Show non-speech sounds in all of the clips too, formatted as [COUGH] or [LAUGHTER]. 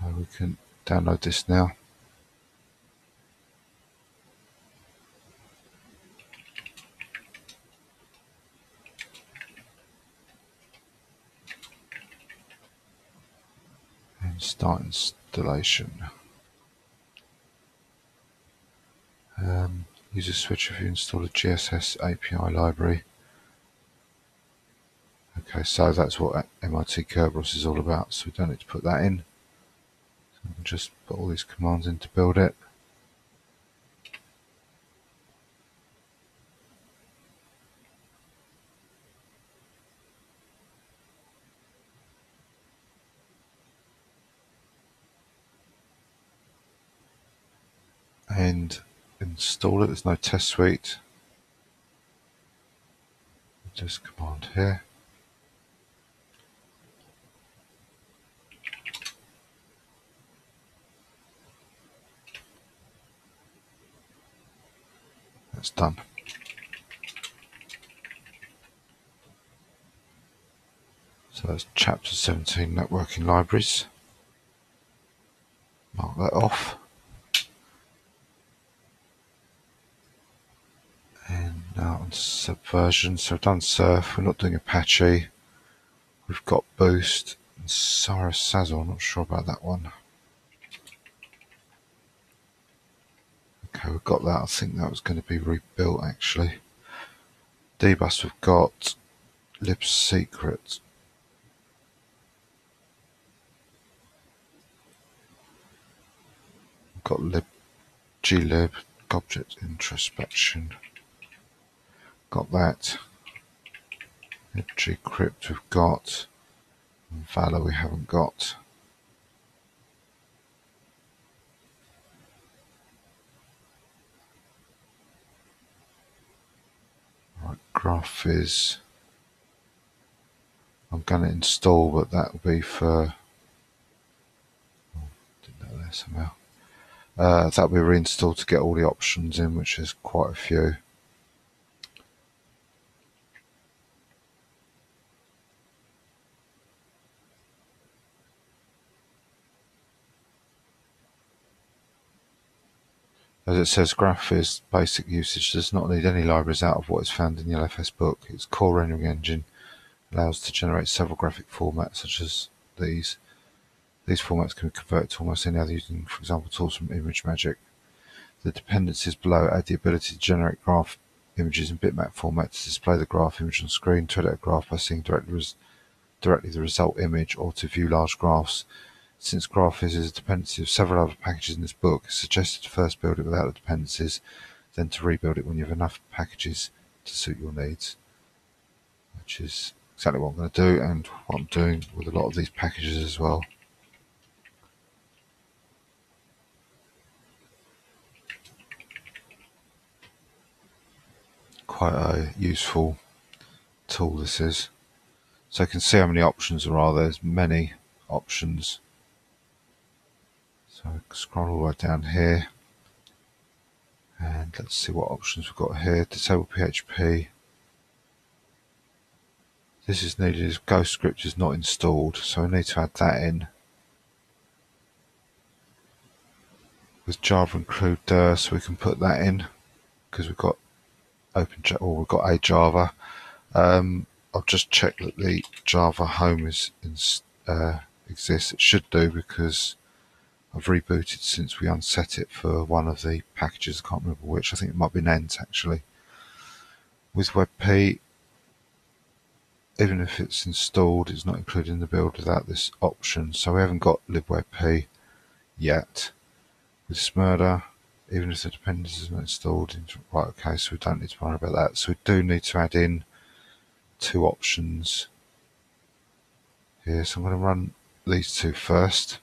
So we can download this now. And start installation. Um, use a switch if you install a GSS API library. Okay, so that's what MIT Kerberos is all about, so we don't need to put that in. Just put all these commands in to build it. And install it, there's no test suite. Just command here. That's done. So that's chapter 17 networking libraries. Mark that off. And now on subversion. So I've done Serf, we're not doing Apache. We've got boost and Sarah Sazor, not sure about that one. Okay, we've got that. I think that was going to be rebuilt actually. Dbus we've got libsecret. We've got lib glib object introspection. Got that. libgcrypt we've got. Vala we haven't got. Graph is I'm going to install, but that will be for oh, didn't know there somehow. Uh, that will be reinstalled to get all the options in, which is quite a few. As it says, Graphviz basic usage does not need any libraries out of what is found in the LFS book. Its core rendering engine allows to generate several graphic formats such as these. These formats can be converted to almost any other using, for example, tools from ImageMagick. The dependencies below add the ability to generate graph images in bitmap format to display the graph image on screen, to edit a graph by seeing directly, directly the result image, or to view large graphs since Graphviz is a dependency of several other packages in this book, it's suggested to first build it without the dependencies, then to rebuild it when you have enough packages to suit your needs. Which is exactly what I'm going to do and what I'm doing with a lot of these packages as well. Quite a useful tool this is. So you can see how many options there are. There's many options scroll all the way down here and let's see what options we've got here. Disable PHP. This is needed as Ghostscript is not installed, so we need to add that in. With Java include dir, so we can put that in because we've got open or we've got a Java. Um, I'll just check that the Java home is uh, exists. It should do because I've rebooted since we unset it for one of the packages. I can't remember which. I think it might be Nent actually. With WebP, even if it's installed, it's not included in the build without this option. So we haven't got libwebp yet. With Smyrna, even if the dependency is not installed, right, okay, so we don't need to worry about that. So we do need to add in two options here. So I'm going to run these two first.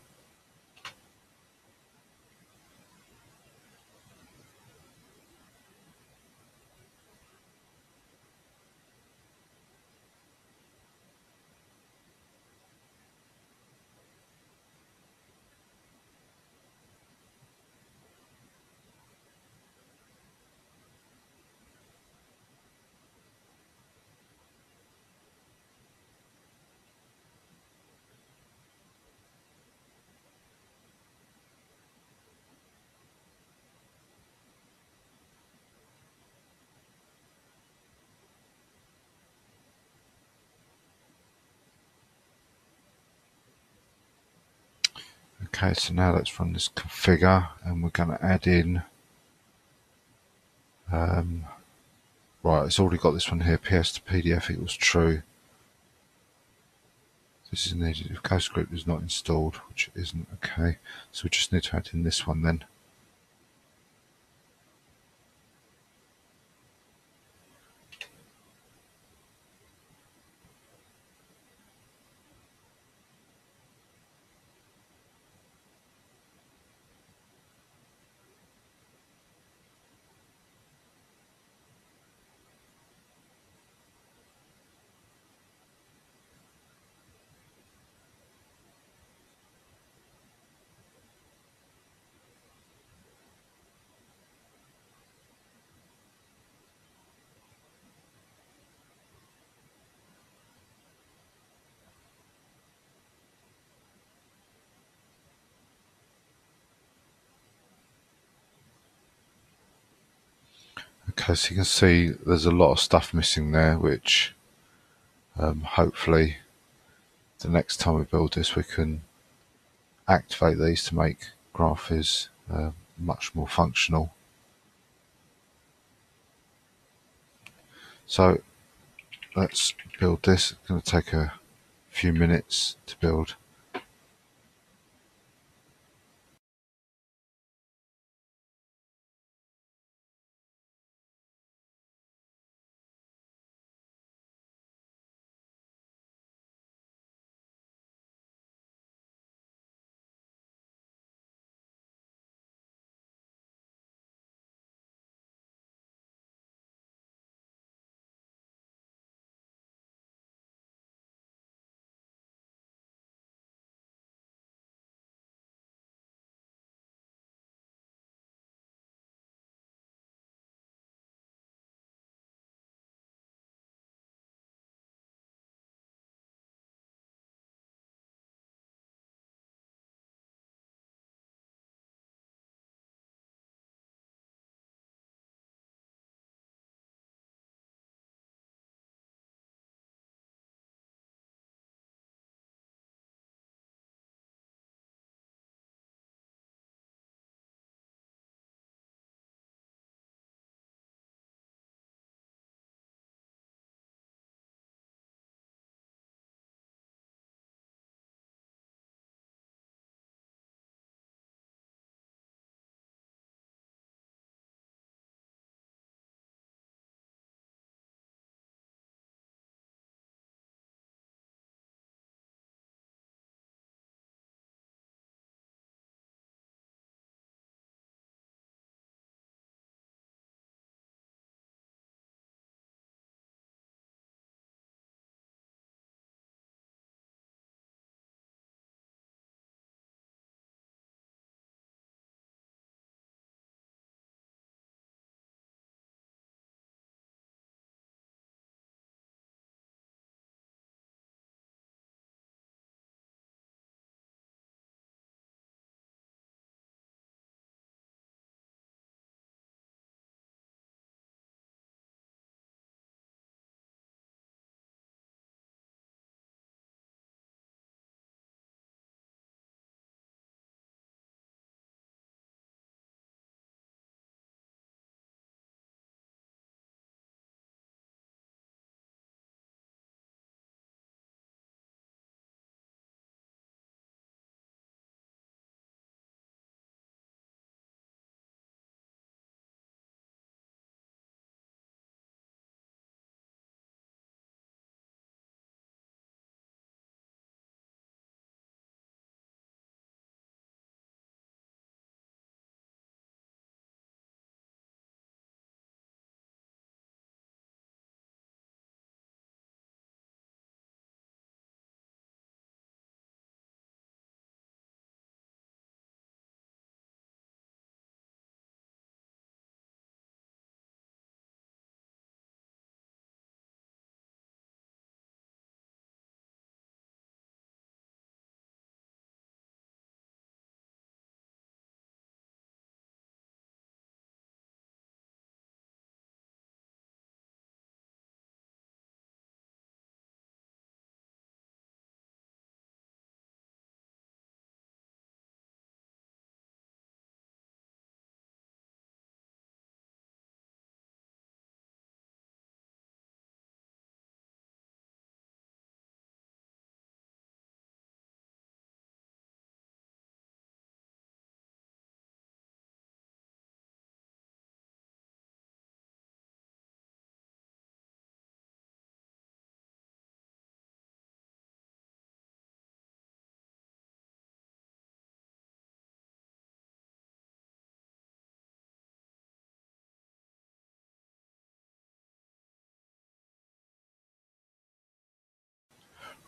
Okay, so now let's run this configure and we're going to add in um, right, it's already got this one here, PS to PDF equals true. This is needed if Ghostscript is not installed, which isn't okay. So we just need to add in this one then. So you can see there's a lot of stuff missing there, which um, hopefully the next time we build this we can activate these to make Graphviz uh, much more functional. So let's build this. It's going to take a few minutes to build.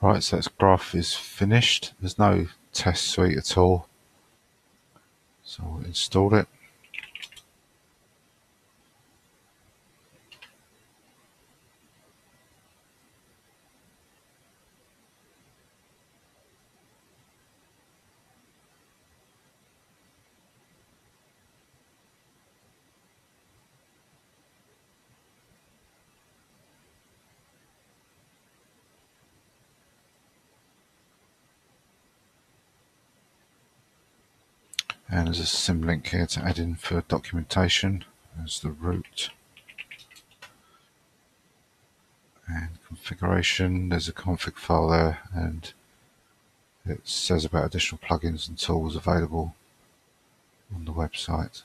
Right, so that Graphviz finished. There's no test suite at all. So we'll install it. And there's a symlink here to add in for documentation. There's the root. And configuration, there's a config file there and it says about additional plugins and tools available on the website.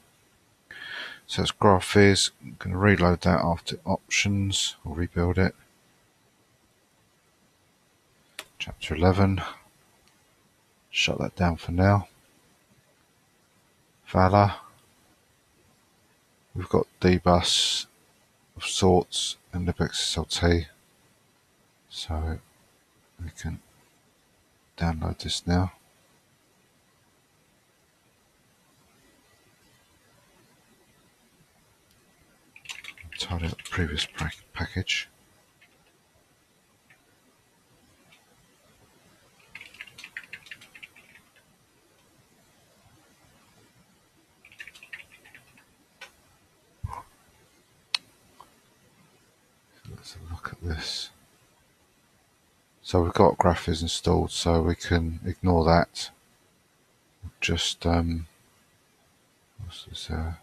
So that's Graphviz. I'm going to reload that after options or rebuild it. Chapter 11. Shut that down for now. Vala. We've got dbus of sorts and libxslt. So we can download this now. Tidy up the previous package. let's have a look at this. So we've got Graphviz installed, so we can ignore that. Just um, what's this? Uh,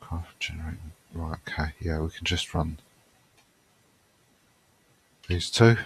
craft generating. Right, okay, yeah, we can just run these two.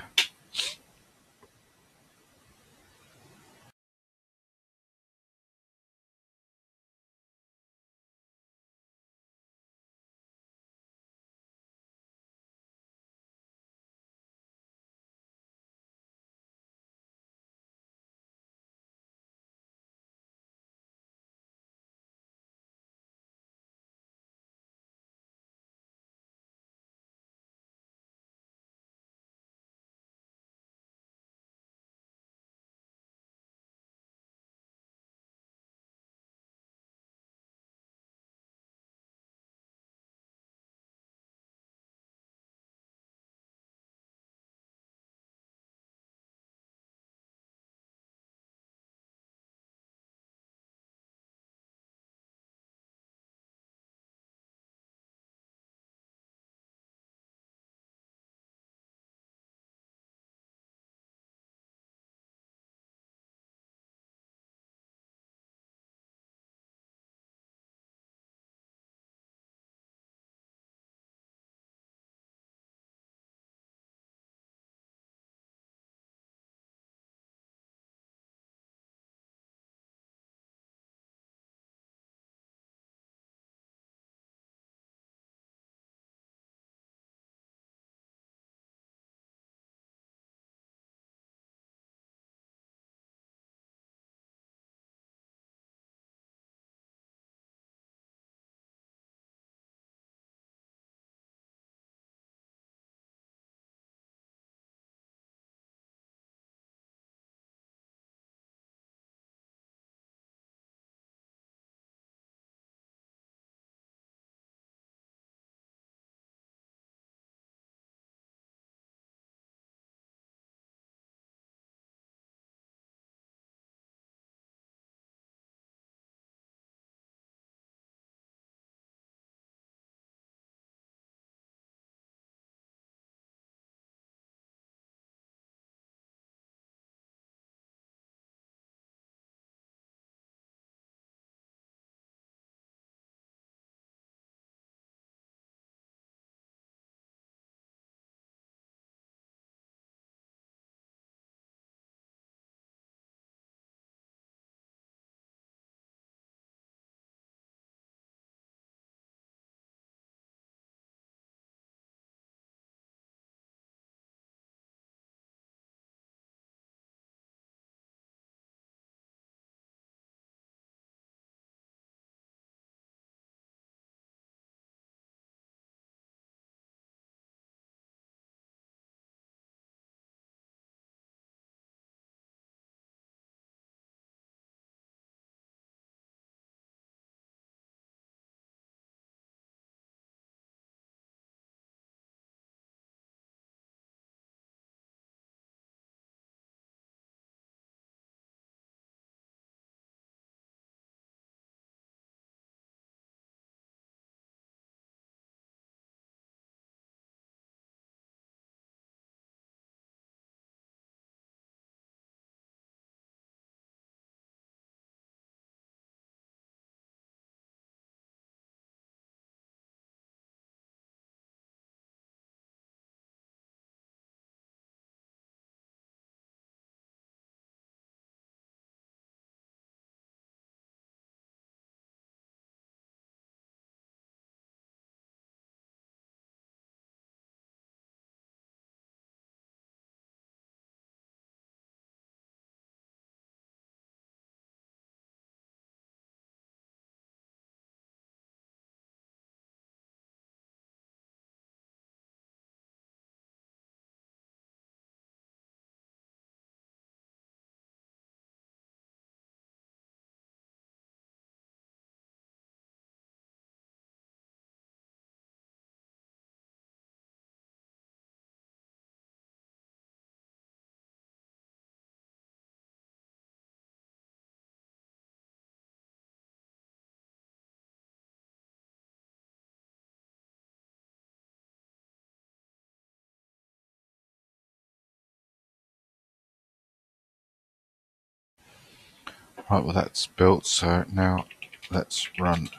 Right, well that's built, so now let's run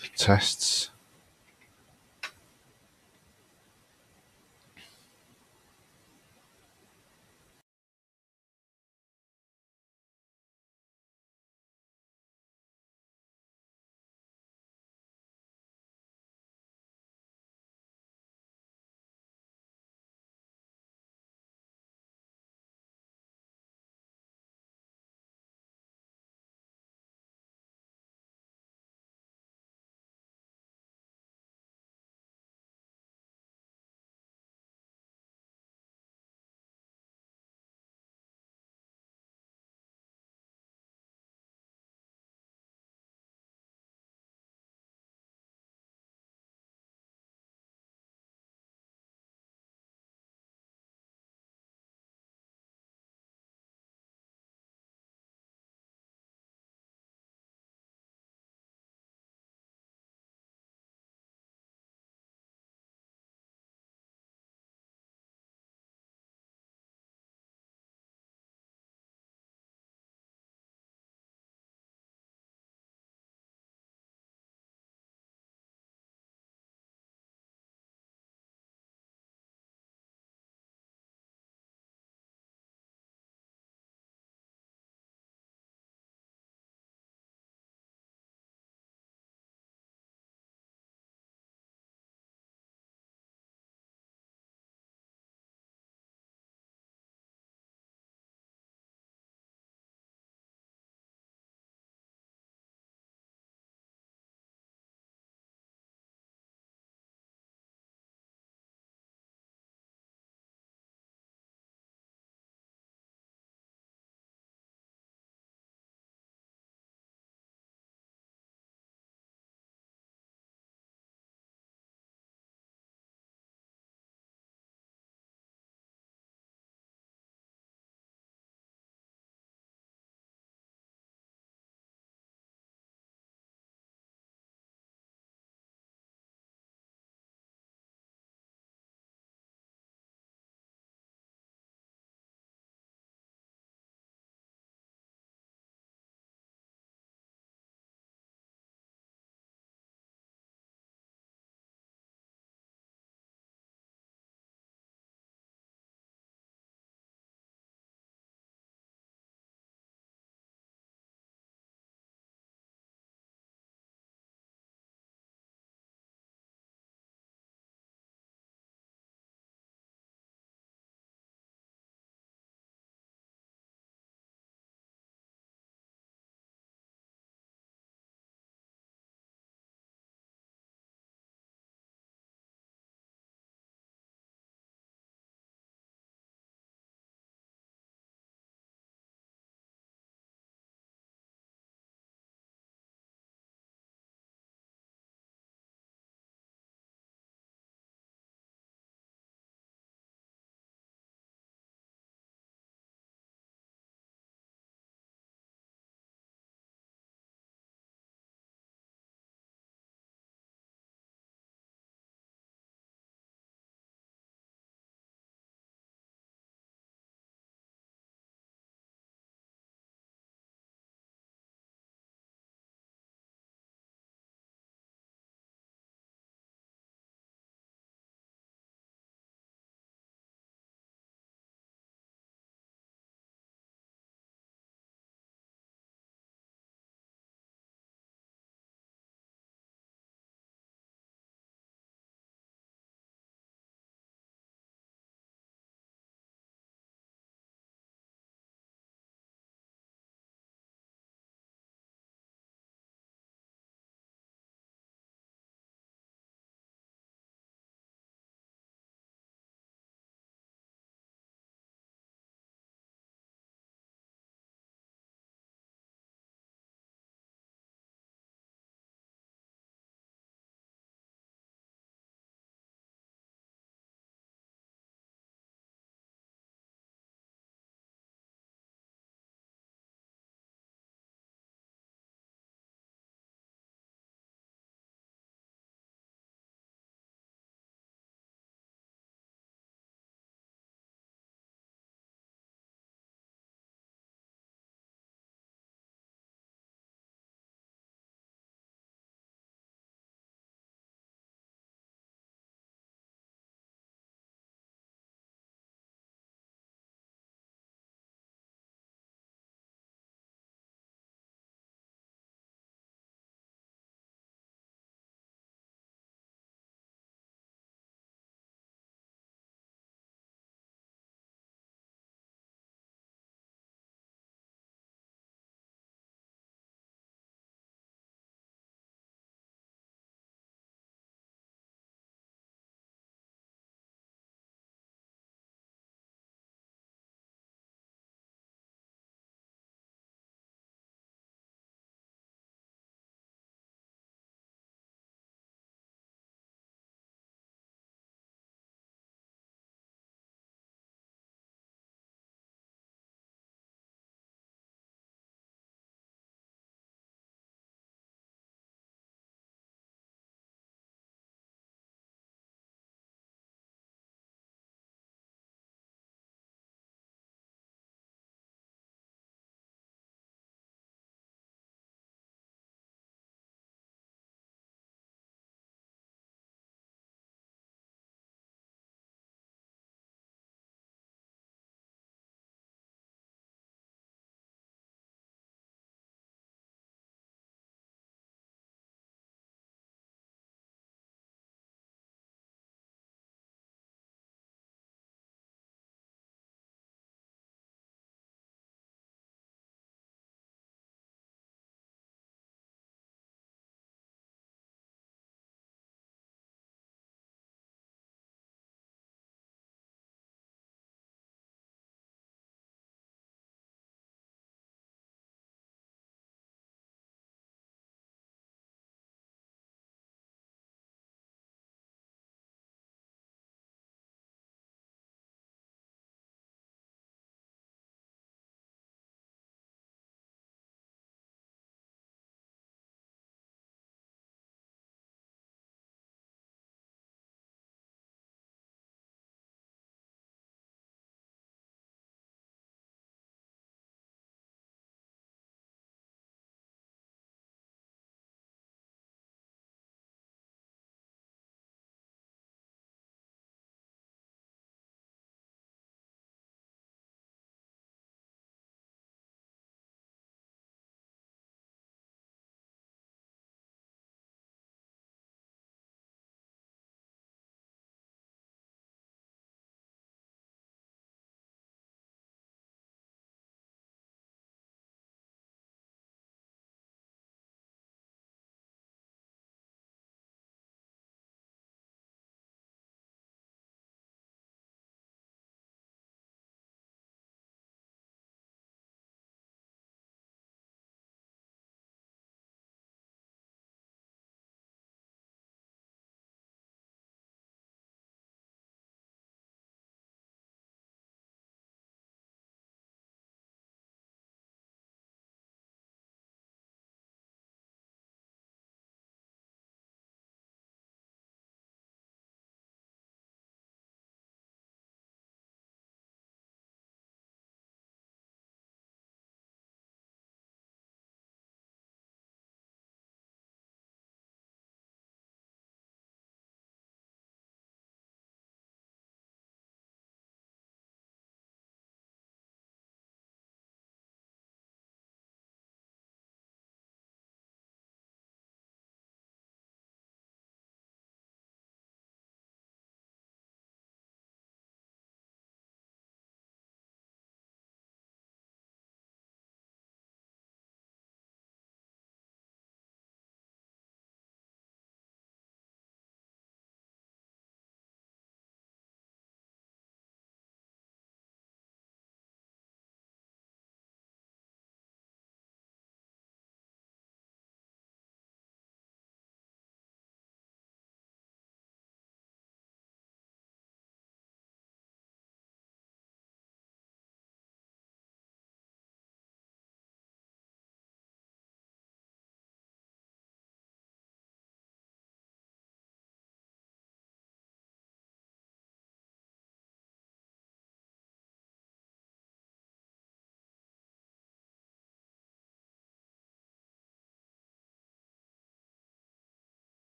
the tests.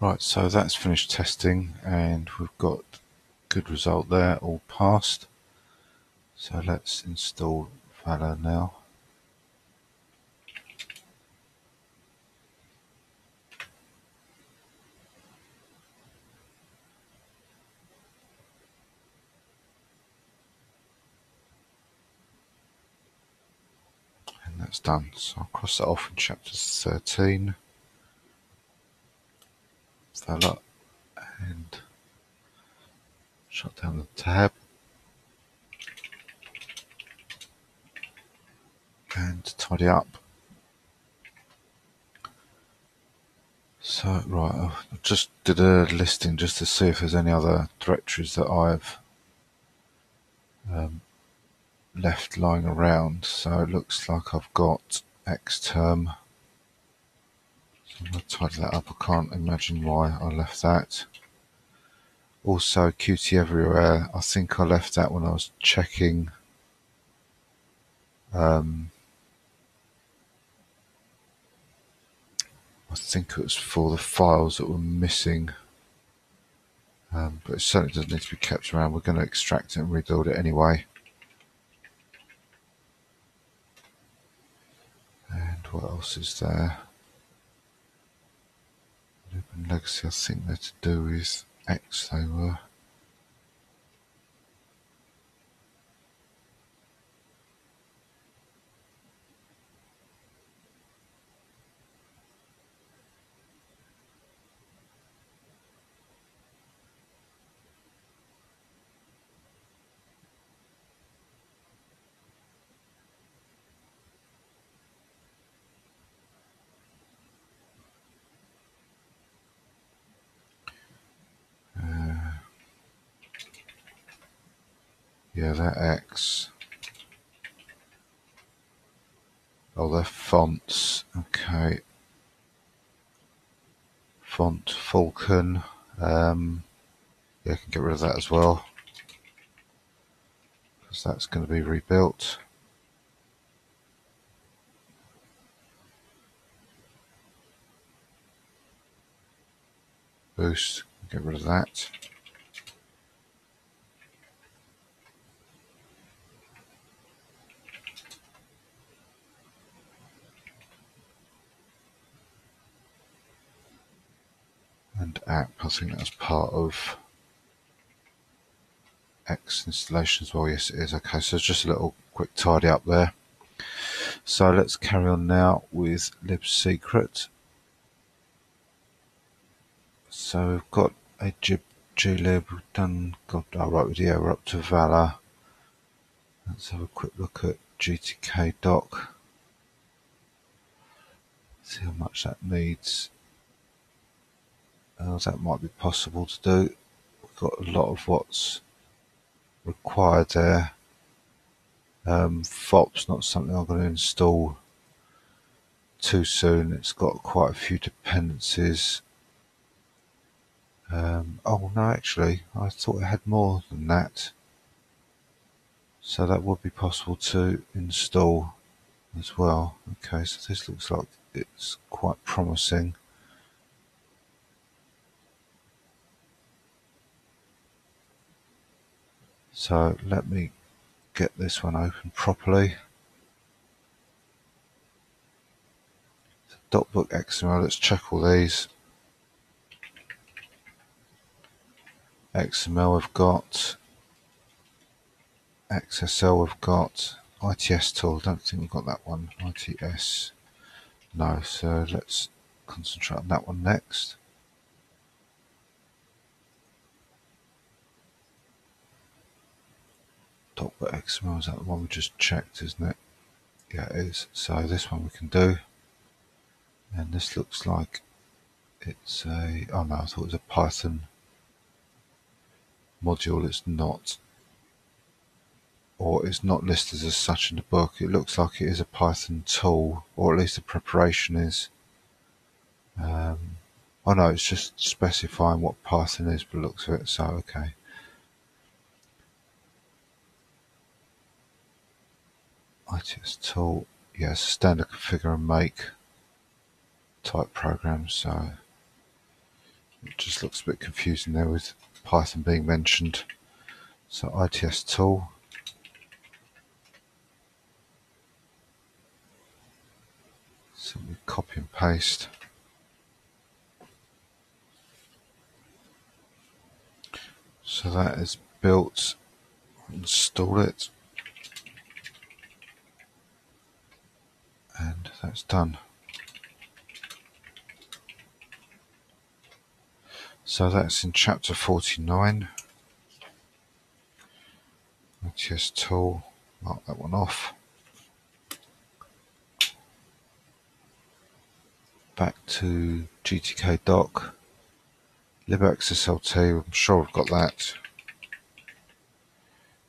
Right, so that's finished testing and we've got good result there, all passed. So let's install Vala now. And that's done. So I'll cross that off in chapter 13. Vala and shut down the tab. and tidy up. So, right, I just did a listing just to see if there's any other directories that I've um, left lying around. So it looks like I've got Xterm. To tidy that up. I can't imagine why I left that. Also, Qt Everywhere. I think I left that when I was checking um, I think it was for the files that were missing. Um, but it certainly doesn't need to be kept around. We're going to extract it and rebuild it anyway. And what else is there? Legacy, I think they're to do with X, they That X. Oh, they're fonts. Okay. Font Falkon. Um, yeah, I can get rid of that as well. Because that's going to be rebuilt. Boost, get rid of that. and app. I think that's part of X installation as well. Yes, it is. Okay, so just a little quick tidy up there. So let's carry on now with libsecret. So we've got a glib, we've done, got, oh right, yeah, we're up to Vala. Let's have a quick look at GTK doc. See how much that needs uh, that might be possible to do. We've got a lot of what's required there. Um, FOP's not something I'm going to install too soon. It's got quite a few dependencies. Um, oh no, actually, I thought it had more than that. So that would be possible to install as well. Okay, so this looks like it's quite promising. So let me get this one open properly. So DocBook XML, let's check all these. XML we've got, XSL we've got, itstool, don't think we've got that one, ITS, no, so let's concentrate on that one next. .xml is that the one we just checked, isn't it? Yeah, it is. So this one we can do. And this looks like it's a, oh no, I thought it was a Python module. It's not. Or it's not listed as such in the book. It looks like it is a Python tool, or at least the preparation is. Um, oh no, it's just specifying what Python is, but looks of it. So, okay. ITS tool, yes, standard configure and make type program. So It just looks a bit confusing there with Python being mentioned. So itstool. Simply copy and paste. So that is built. Install it. And that's done. So that's in chapter 49. itstool, mark that one off. Back to GTK doc. libxslt, I'm sure I've got that.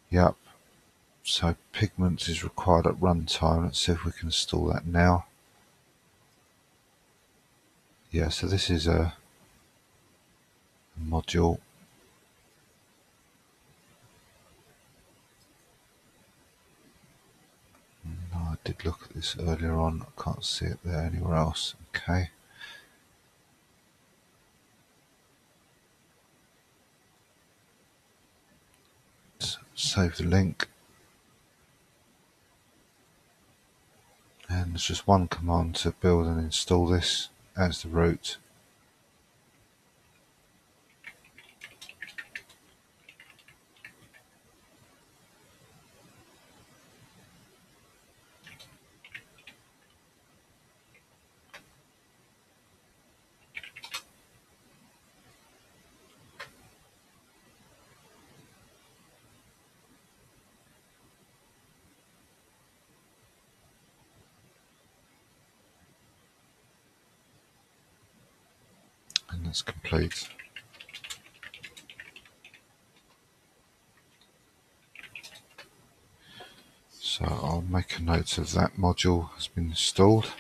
Yep. So Pygments is required at runtime. Let's see if we can install that now. Yeah, so this is a module. No I did look at this earlier on. I can't see it there anywhere else. Okay. Save the link and there's just one command to build and install this as the root that's complete. So I'll make a note of that module has been installed.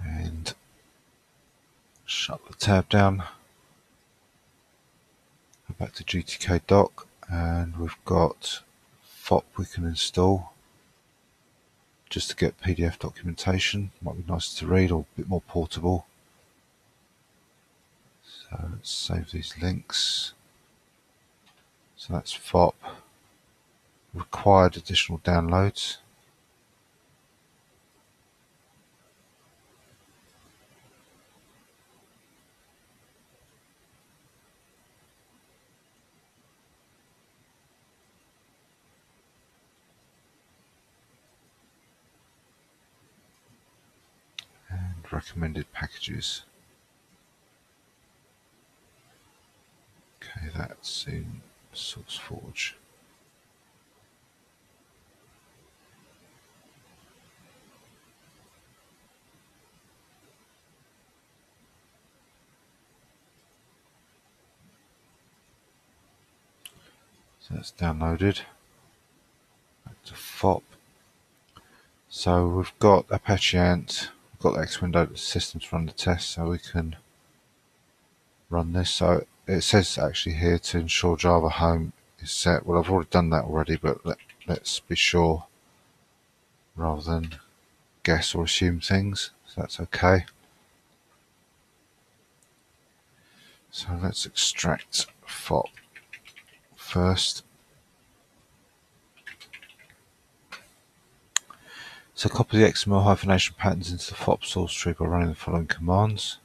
And shut the tab down. Back to GTK doc and we've got FOP we can install just to get PDF documentation. Might be nicer to read or a bit more portable. So let's save these links. So that's FOP. Required additional downloads. Recommended packages. Okay, that's in SourceForge. So that's downloaded. Back to FOP. So we've got Apache Ant got the X window system to run the test so we can run this. So it says actually here to ensure Java home is set. Well, I've already done that already, but let, let's be sure rather than guess or assume things. So that's okay. So let's extract FOP first. So copy the XML hyphenation patterns into the FOP source tree by running the following commands.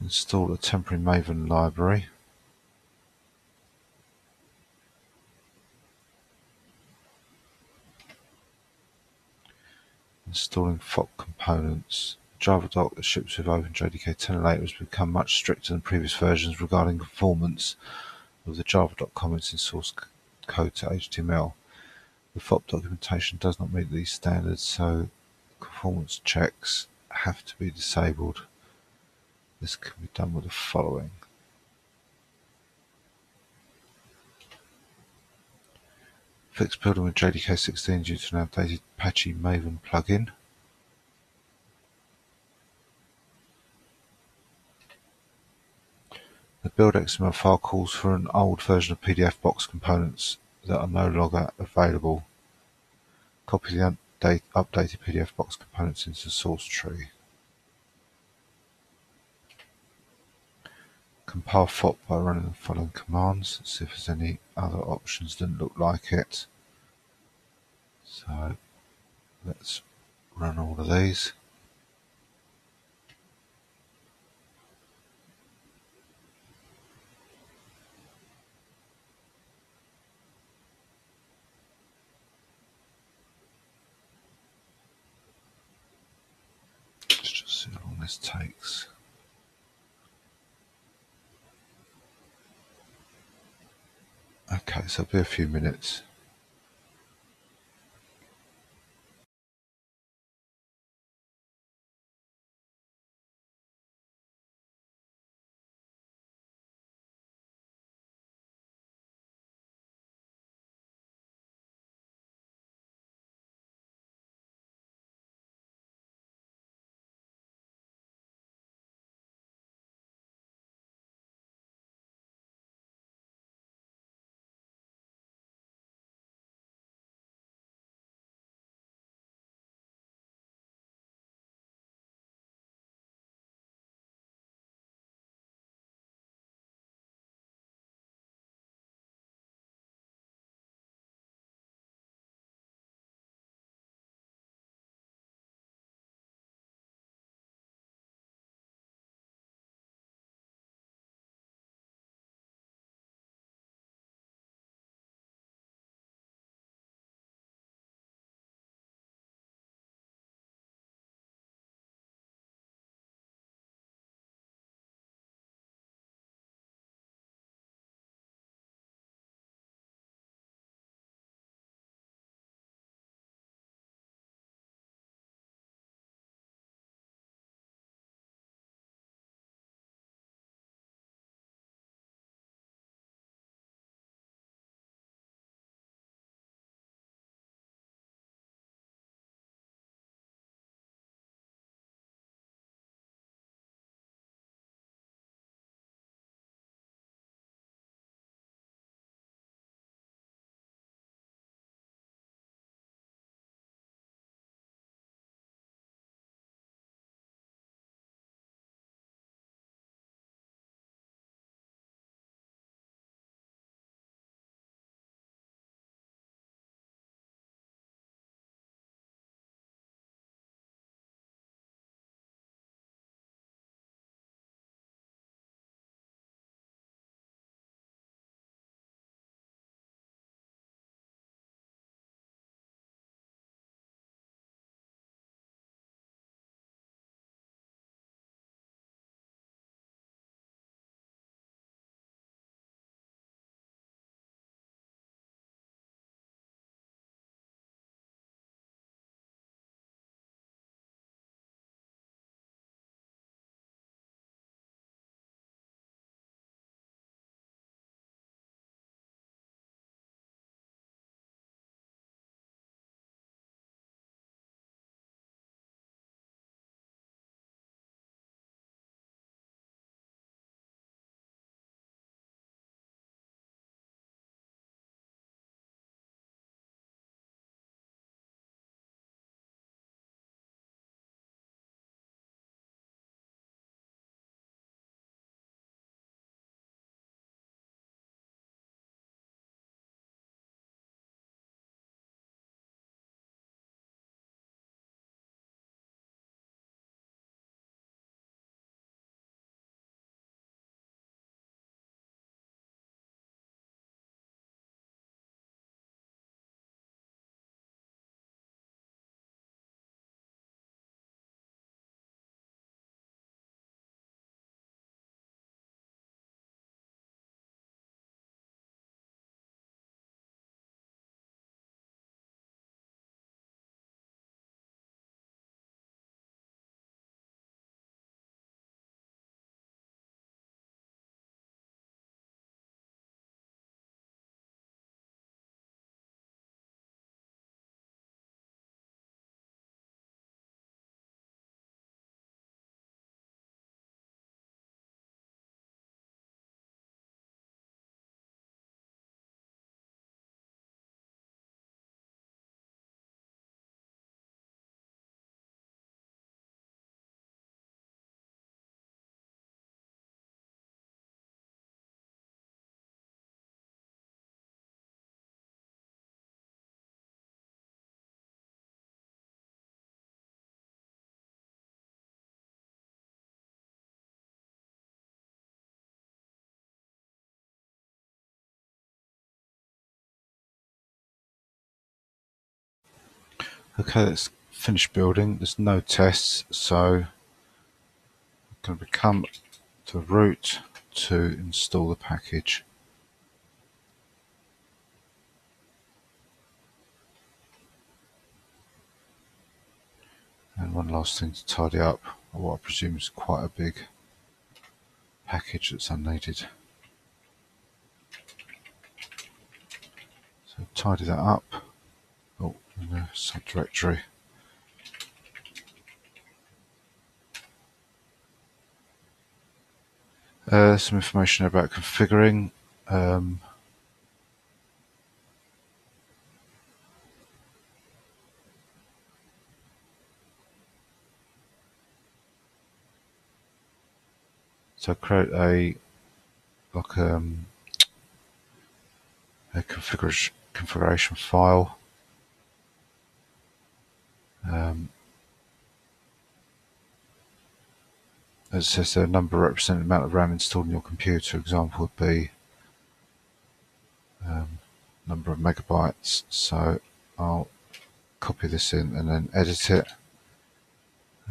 Install a temporary Maven library. Installing FOP components. Java doc that ships with OpenJDK 10 later has become much stricter than previous versions regarding performance of the java.comments comments in source code to HTML. The FOP documentation does not meet these standards, so performance checks have to be disabled. This can be done with the following. Fix building with JDK 16 due to an outdated Apache Maven plugin. The build XML file calls for an old version of PDFbox components that are no longer available. Copy the updated PDFbox components into the source tree. Compile FOP by running the following commands. See if there's any other options that look like it. So let's run all of these. Let's this takes. Okay, so it'll be a few minutes. Okay, let's finish building. There's no tests, so I'm going to come to root to install the package. And one last thing to tidy up, what I presume is quite a big package that's unneeded. So tidy that up. Subdirectory. Uh, some information about configuring. Um, so create a like um, a configuration configuration file. Um, it says the number representing the amount of RAM installed in your computer. Example would be um, number of megabytes. So I'll copy this in and then edit it.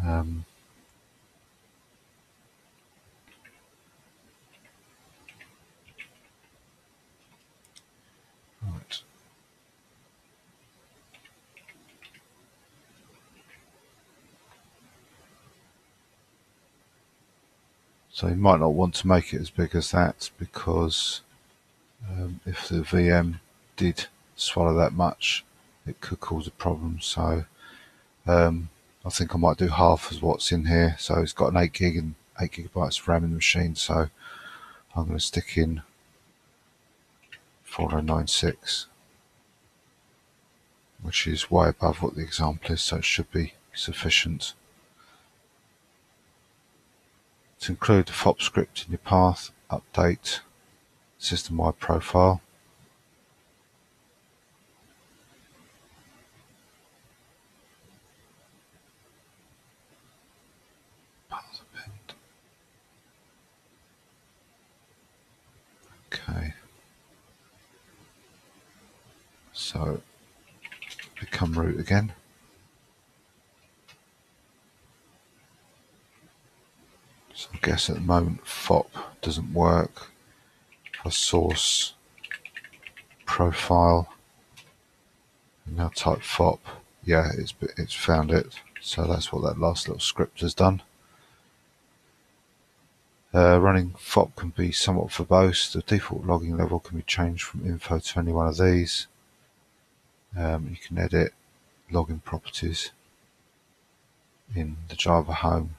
Um, right. So you might not want to make it as big as that because um, if the VM did swallow that much, it could cause a problem. So um, I think I might do half of what's in here. So it's got an 8 gig and 8 gigabytes of RAM in the machine. So I'm going to stick in 4096, which is way above what the example is. So it should be sufficient. To include the FOP script in your path, update system-wide profile. Okay. So become root again. So I guess at the moment FOP doesn't work. For source profile, now type FOP. Yeah, it's it's found it. So that's what that last little script has done. Uh, running FOP can be somewhat verbose. The default logging level can be changed from info to any one of these. Um, you can edit login properties in the Java home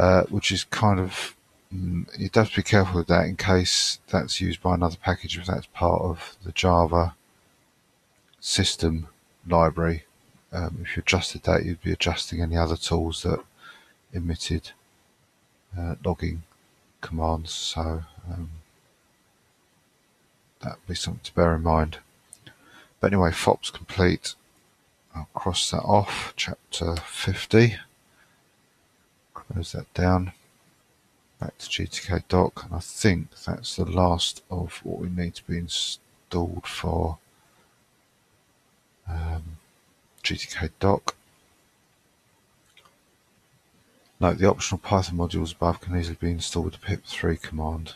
uh, which is kind of mm, you have to be careful with that in case that's used by another package if that's part of the Java system library. Um, if you adjusted that, you'd be adjusting any other tools that emitted uh, logging commands. So um, that would be something to bear in mind. But anyway, FOP's complete. I'll cross that off. Chapter 50. Close that down. Back to GTK doc. And I think that's the last of what we need to be installed for um, GTK doc. Note the optional Python modules above can easily be installed with the pip3 command.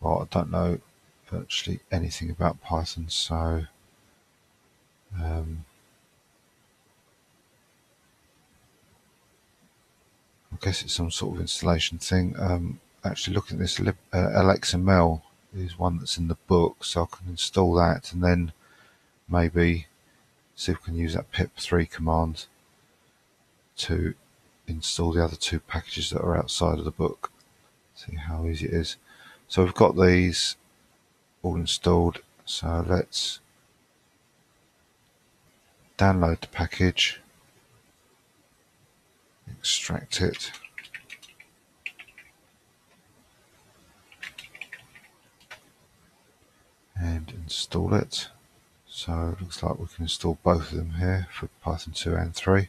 Well, I don't know virtually anything about Python, so um, I guess it's some sort of installation thing. Um, actually, looking at this, uh, LXML is one that's in the book, so I can install that and then maybe see if we can use that pip3 command to install the other two packages that are outside of the book. See how easy it is. So we've got these all installed. So let's download the package extract it. And install it. So it looks like we can install both of them here for Python 2 and 3.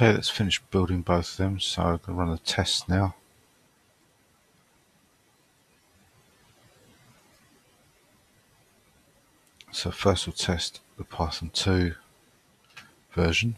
Okay, let's finish building both of them. So going to run a test now. So first we'll test the Python 2 version.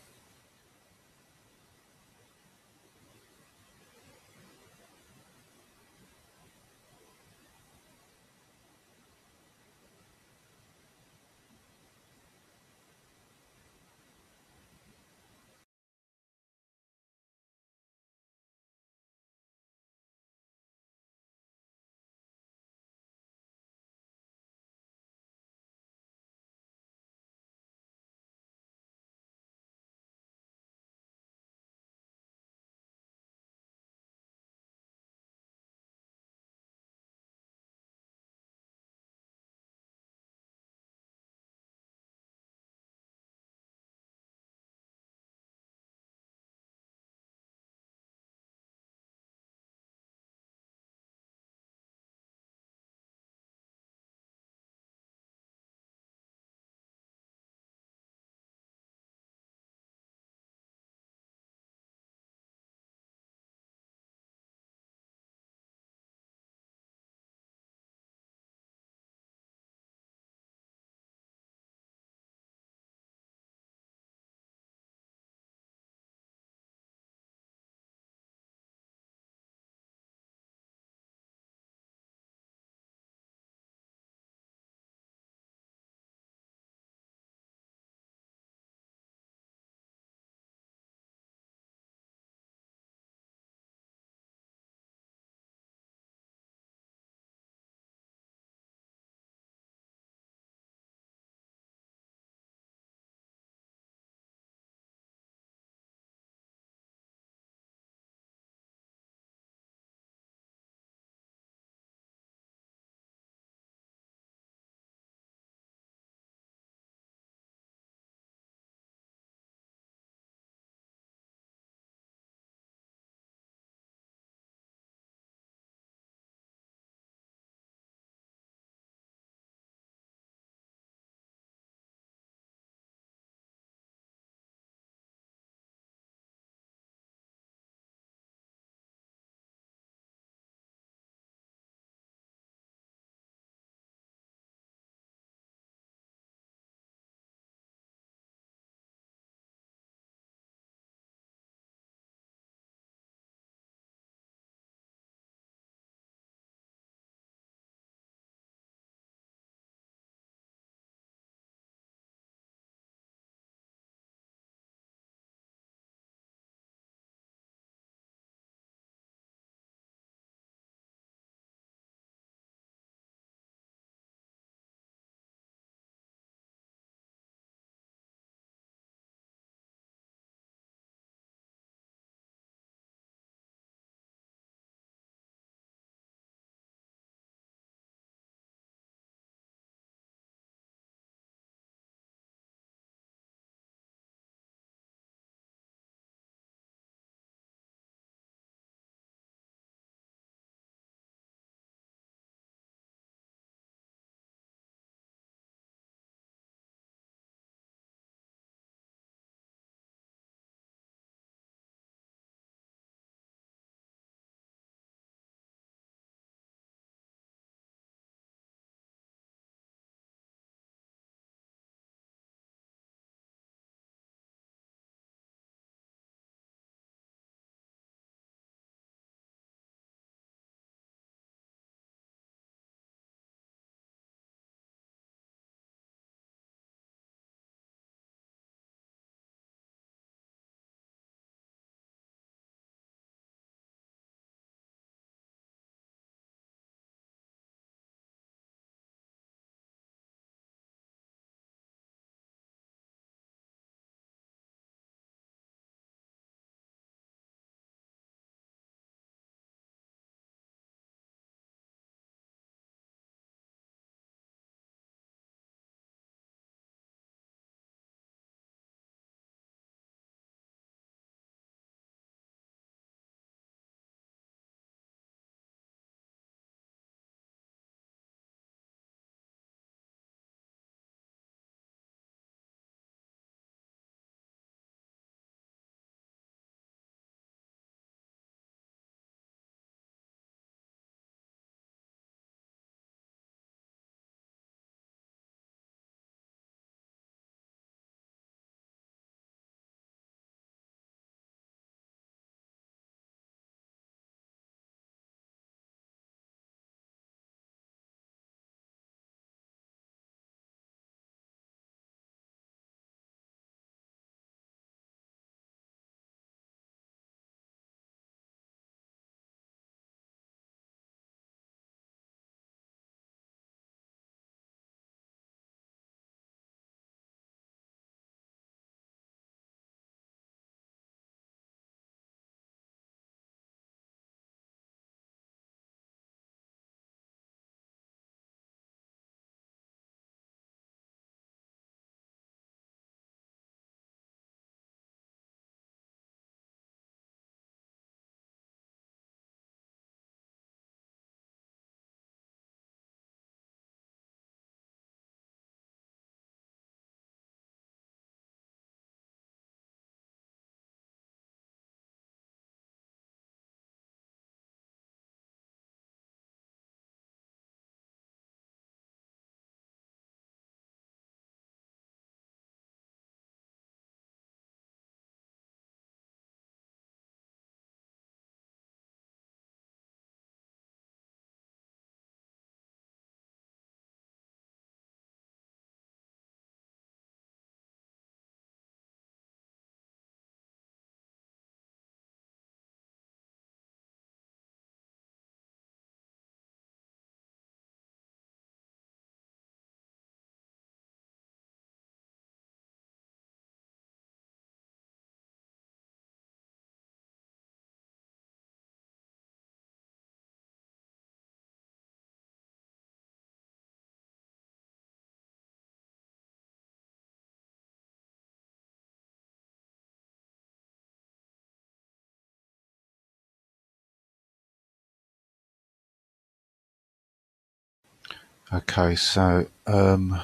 Okay, so um,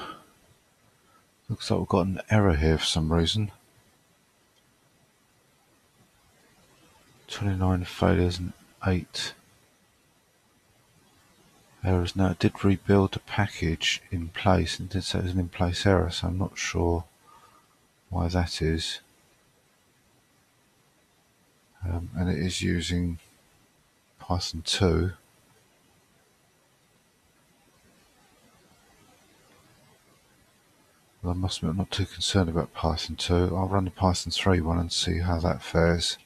looks like we've got an error here for some reason. 29 failures and 8 errors. Now it did rebuild the package in place and did say it was an in-place error, so I'm not sure why that is. Um, and it is using Python 2. Well, I must admit I'm not too concerned about Python 2. I'll run the Python 3 one and see how that fares.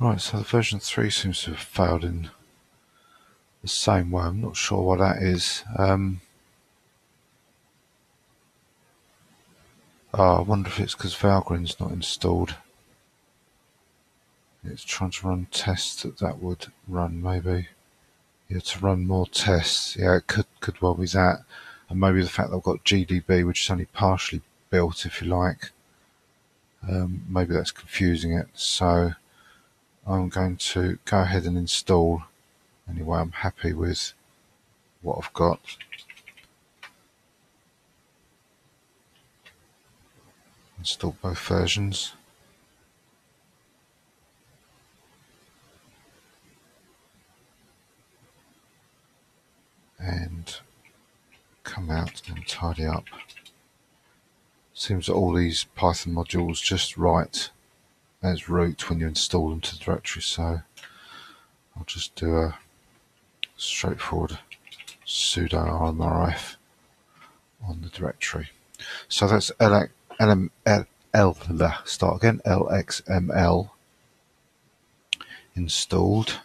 Right, so the version 3 seems to have failed in the same way. I'm not sure why that is. Um, oh, I wonder if it's because Valgrind's not installed. It's trying to run tests that that would run, maybe. Yeah, to run more tests. Yeah, it could could well be that. And maybe the fact that I've got GDB, which is only partially built, if you like. Um, maybe that's confusing it. So I'm going to go ahead and install. Anyway, I'm happy with what I've got. Install both versions. And come out and tidy up. Seems that all these Python modules just write as root when you install them to the directory, so I'll just do a straightforward sudo rmrf on the directory. So that's LM, L, L, start again, LXML installed.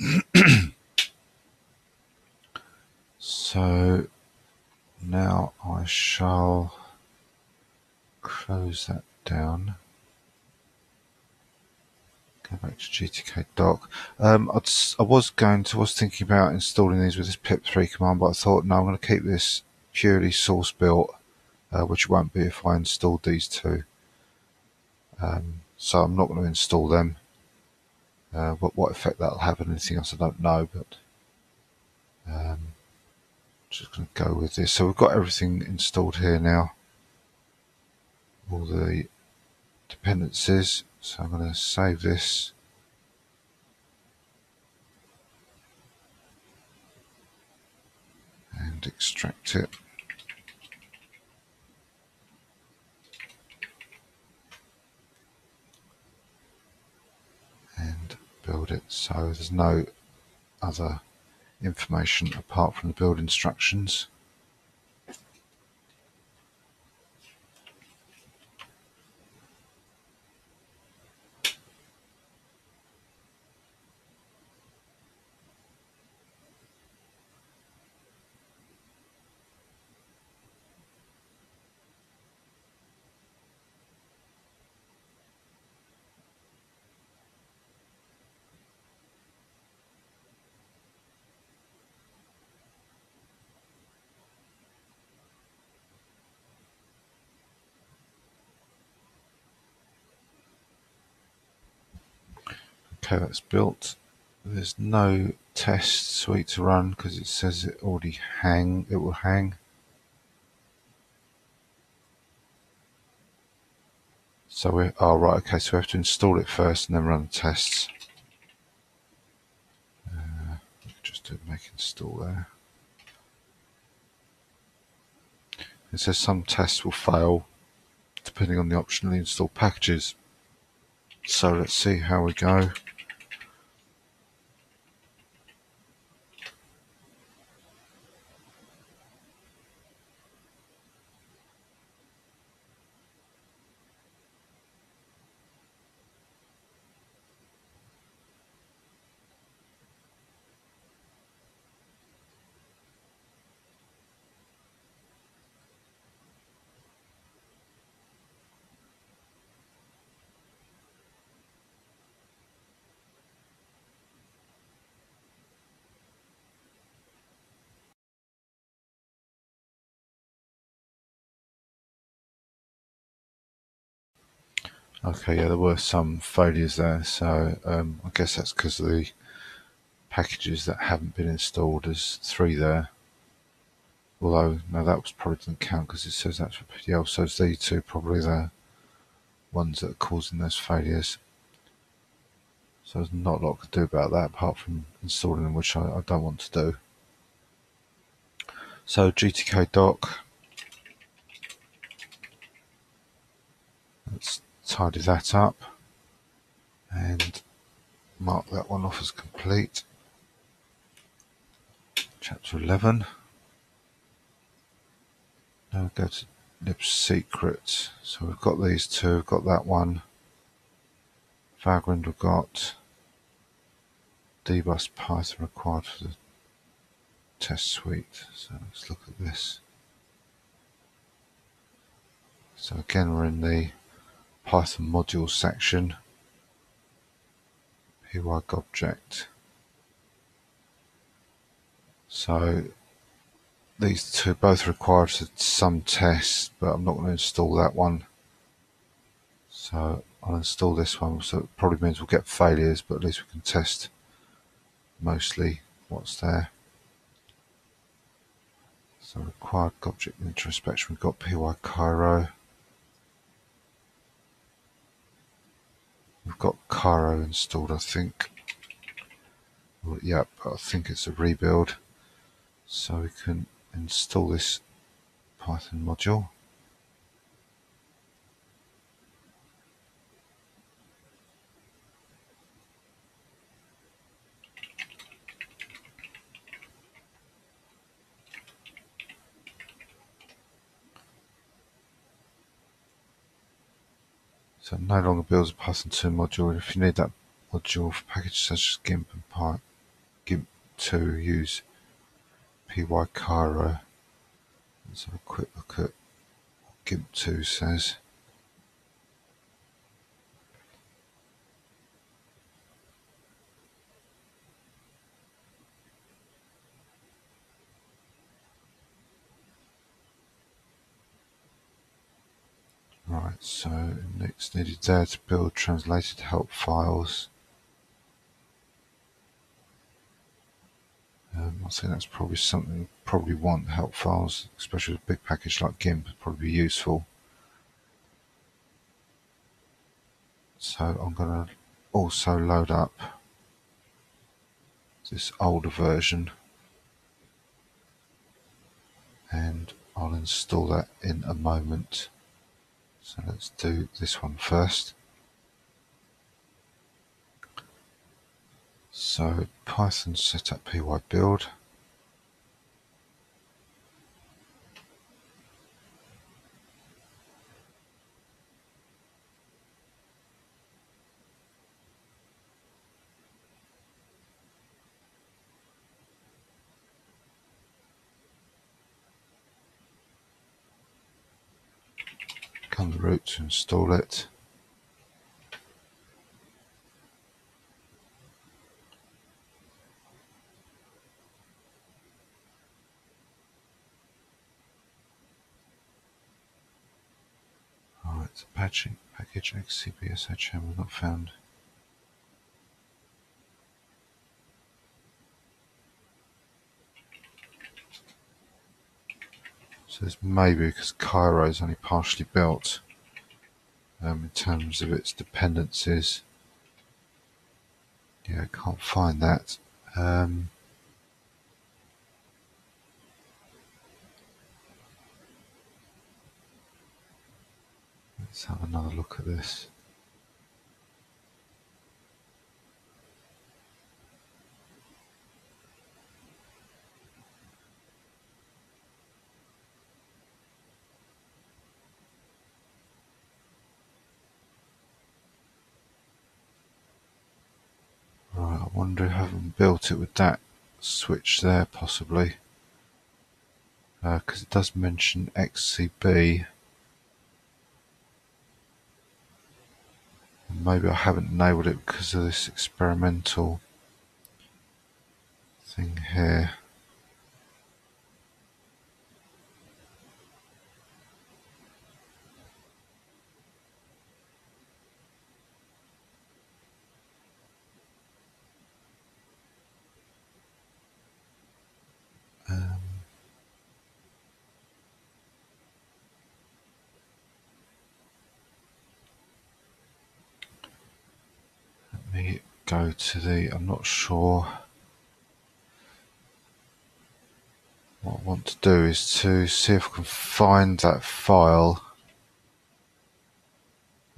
[CLEARS THROAT] so now I shall close that down. Go back to GTK doc. Um, I was going to, was thinking about installing these with this pip3 command, but I thought, no, I'm going to keep this purely source built, uh, which won't be if I installed these two. Um, so I'm not going to install them. Uh, what, what effect that'll have on anything else, I don't know, but um, just going to go with this. So we've got everything installed here now. All the dependencies. So I'm going to save this. And extract it. And build it so there's no other information apart from the build instructions. Okay, that's built. There's no test suite to run because it says it already hang. It will hang. So we oh right okay so we have to install it first and then run the tests. Uh, just do make install there. It says some tests will fail depending on the optionally installed packages. So let's see how we go. Okay, yeah, there were some failures there, so um, I guess that's because of the packages that haven't been installed. There's three there. Although, no, that was probably doesn't count because it says that's for PDL, so it's these two probably the ones that are causing those failures. So there's not a lot to do about that apart from installing them, which I, I don't want to do. So GTK doc. Tidy that up and mark that one off as complete. Chapter 11. Now go to lib secret. So we've got these two, we've got that one. Vagrant we've got dbus Python required for the test suite. So let's look at this. So again, we're in the Python modules section, PyGObject. So these two both required some tests, but I'm not going to install that one. So I'll install this one. So it probably means we'll get failures, but at least we can test mostly what's there. So required object introspection, we've got pycairo. We've got Cairo installed, I think. Well, yep, I think it's a rebuild. So we can install this Python module. So no longer builds a Python 2 module. If you need that module for packages such as GIMP and Py, GIMP 2, use pycairo. Let's have a quick look at what GIMP 2 says. Right, so next needed there to build translated help files. Um, I think that's probably something probably want help files, especially with a big package like GIMP, probably be useful. So I'm going to also load up this older version and I'll install that in a moment. So let's do this one first. So Python setup py build. Install it. It's Apache package xcbshm was not found. So this may be because Cairo is only partially built um, in terms of its dependencies. Yeah, I can't find that. Um, Let's have another look at this. Right, I wonder if I haven't built it with that switch there possibly. Because uh, it does mention XCB. maybe I haven't enabled it because of this experimental thing here. Um, me go to the, I'm not sure. What I want to do is to see if I can find that file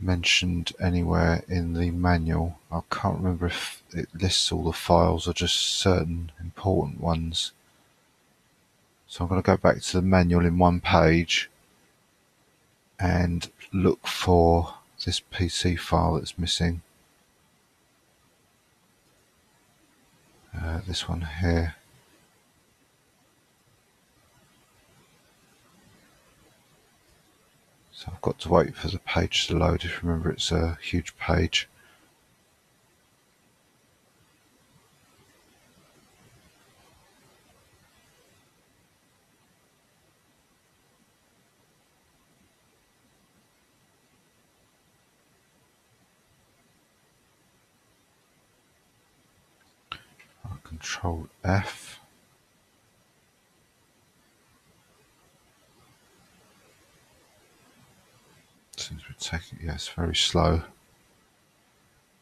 mentioned anywhere in the manual. I can't remember if it lists all the files or just certain important ones. So I'm going to go back to the manual in one page and look for this PC file that's missing. So this one here. So I've got to wait for the page to load. If you remember, it's a huge page. Control F. Seems be taking, yes, very slow.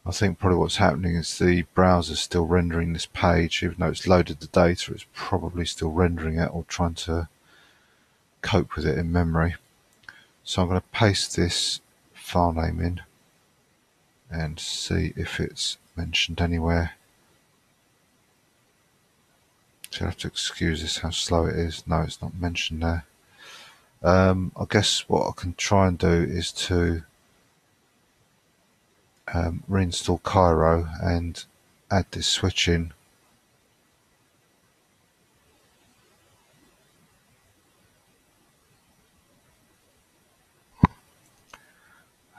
I think probably what's happening is the browser's still rendering this page, even though it's loaded the data, it's probably still rendering it or trying to cope with it in memory. So I'm going to paste this file name in and see if it's mentioned anywhere. You have to excuse this how slow it is. No, it's not mentioned there. Um, I guess what I can try and do is to um, reinstall Cairo and add this switch in.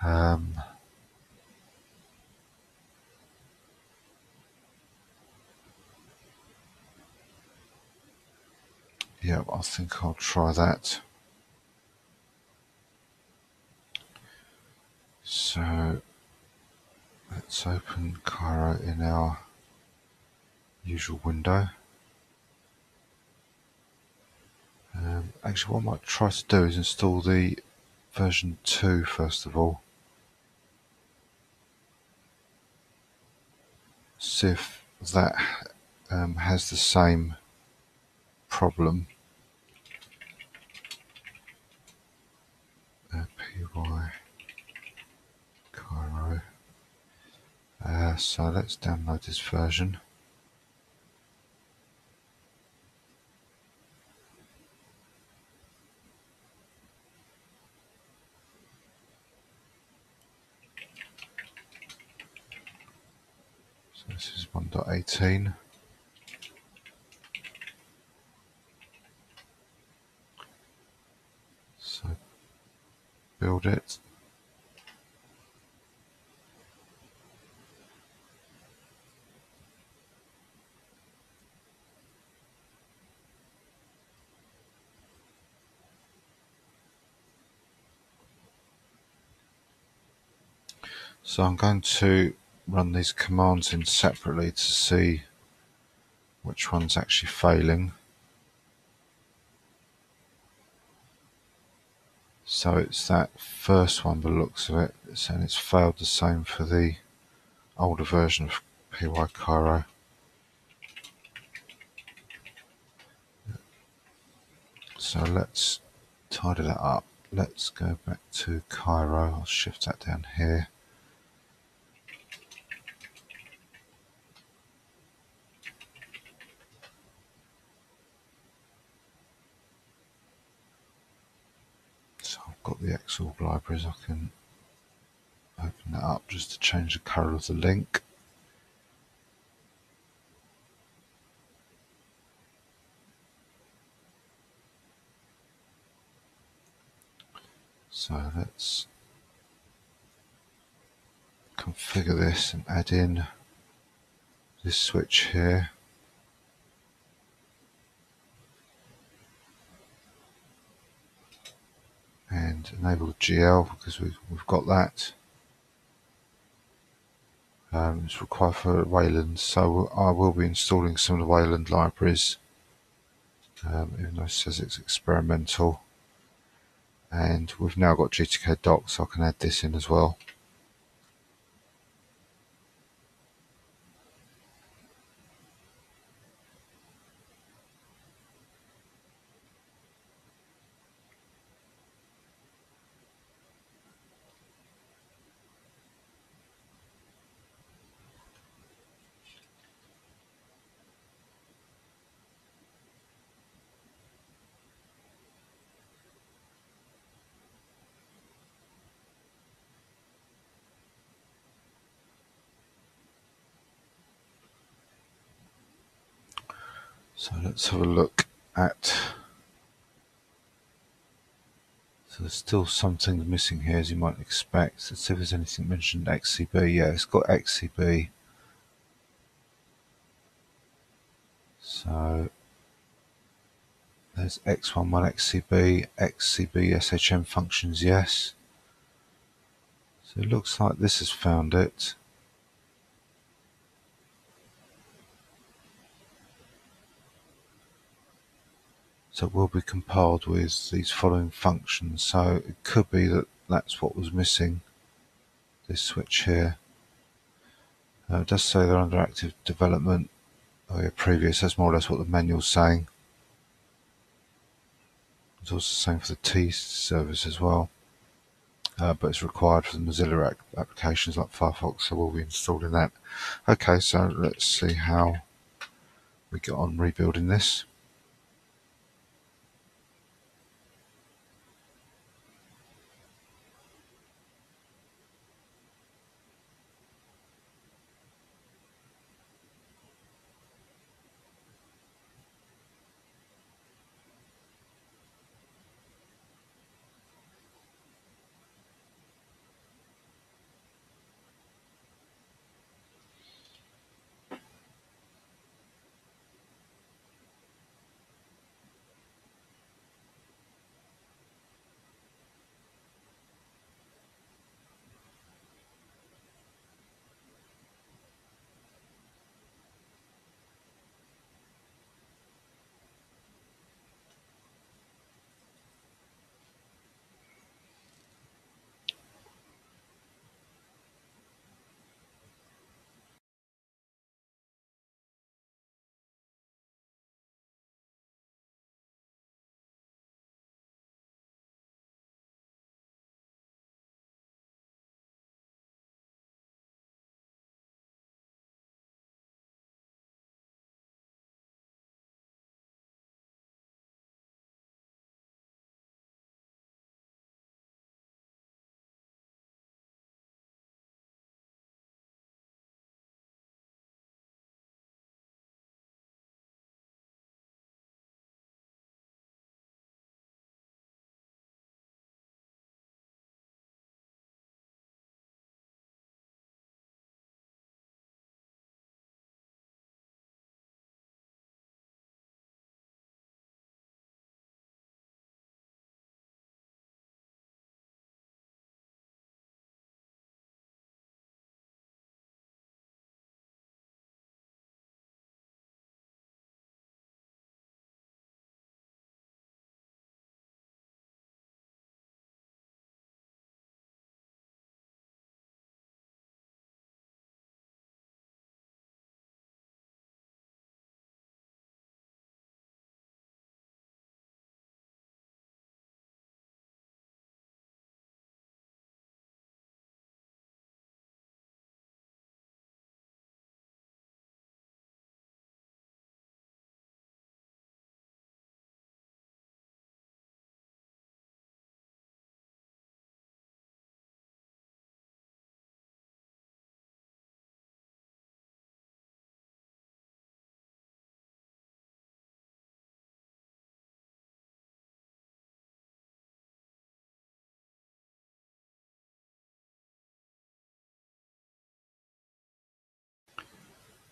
Um, yeah, I think I'll try that. So let's open Cairo in our usual window. Um, actually, what I might try to do is install the version 2 first of all. See if that um, has the same problem. Uh, py Cairo. Uh, so let's download this version. So this is 1.18. So build it. So I'm going to run these commands in separately to see which one's actually failing. So it's that first one the looks of it, and it's failed the same for the older version of PY Cairo. So let's tidy that up. Let's go back to Cairo. I'll shift that down here. Got the Xorg libraries, I can open that up just to change the colour of the link. So let's configure this and add in this switch here. And enable GL because we've, we've got that. Um, it's required for Wayland, so I will be installing some of the Wayland libraries, um, even though it says it's experimental. And we've now got GTK docs, so I can add this in as well. Let's have a look at. So there's still some things missing here, as you might expect. Let's see if there's anything mentioned XCB. Yeah, it's got XCB. So there's X11 XCB, XCB SHM functions, yes. So it looks like this has found it. So it will be compiled with these following functions. So it could be that that's what was missing, this switch here. Uh, it does say they're under active development. Oh yeah, previous, that's more or less what the manual's saying. It's also the same for the T service as well. Uh, but it's required for the Mozilla applications like Firefox, so we'll be installing that. Okay, so let's see how we get on rebuilding this.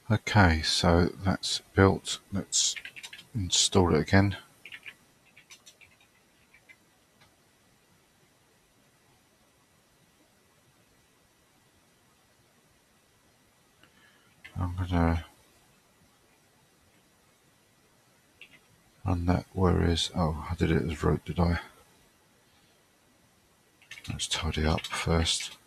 Okay, so that's built. Let's install it again. I'm gonna run that. Where is? Oh, I did it as root, did I? Let's tidy up first.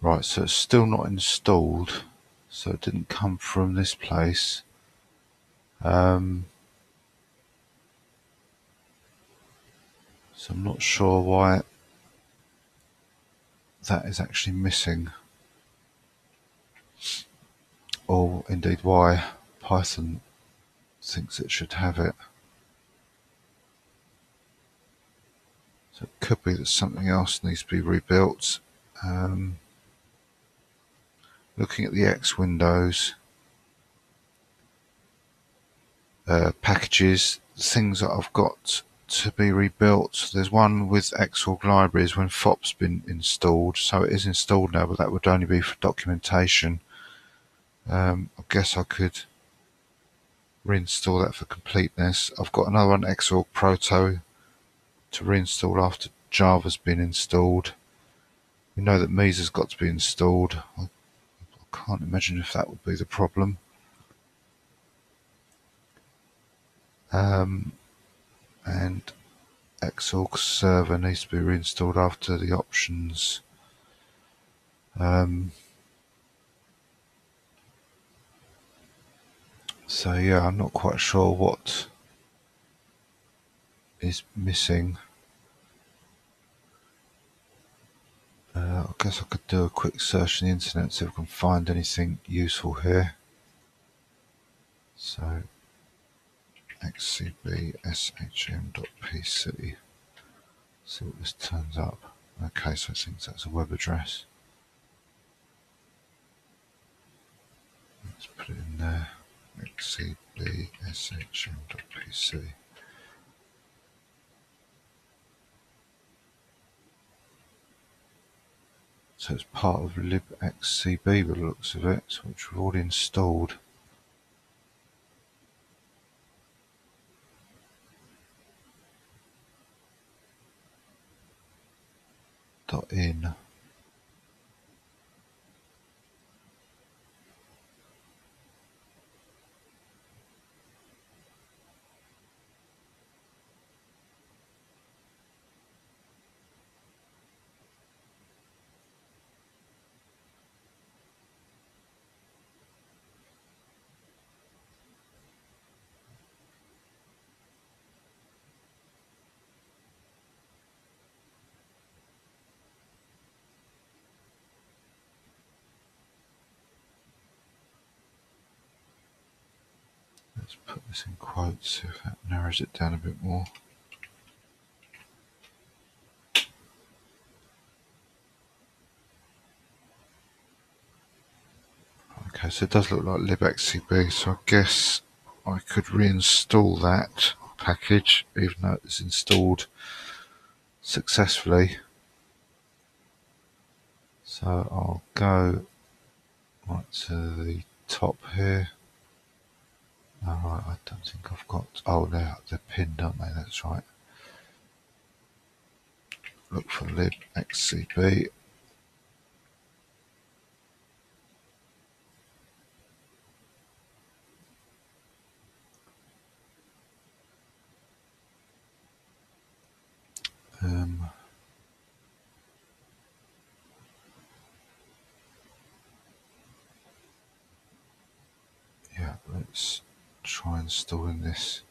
Right, so it's still not installed, so it didn't come from this place. Um, so I'm not sure why that is actually missing, or indeed why Python thinks it should have it. So it could be that something else needs to be rebuilt. Um, looking at the X Windows uh, packages, things that I've got to be rebuilt. There's one with Xorg libraries when FOP's been installed, so it is installed now, but that would only be for documentation. Um, I guess I could reinstall that for completeness. I've got another one, Xorg Proto, to reinstall after Java's been installed. We know that Mesa's got to be installed. I can't imagine if that would be the problem. Um, and Xorg server needs to be reinstalled after the options. Um, so yeah, I'm not quite sure what is missing. Uh, I guess I could do a quick search on the internet see if I can find anything useful here. So xcbshm.pc. See what this turns up. Okay, so it thinks that's a web address. Let's put it in there. xcbshm.pc. So it's part of libxcb by the looks of it, which we've already installed. Dot in. This in quotes, see if that narrows it down a bit more. Okay, so it does look like libxcb, so I guess I could reinstall that package, even though it's installed successfully. So I'll go right to the top here. Alright, I don't think I've got. Oh, they're, they're pinned, aren't they? That's right. Look for libxcb. Um, yeah, let's try installing this.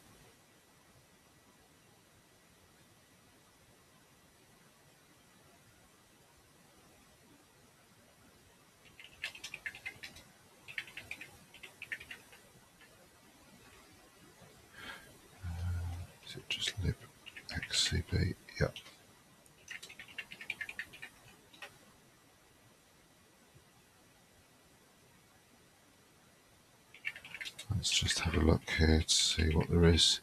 Uh, is it just libxcb? Yep. Let's just have a look here to see what there is.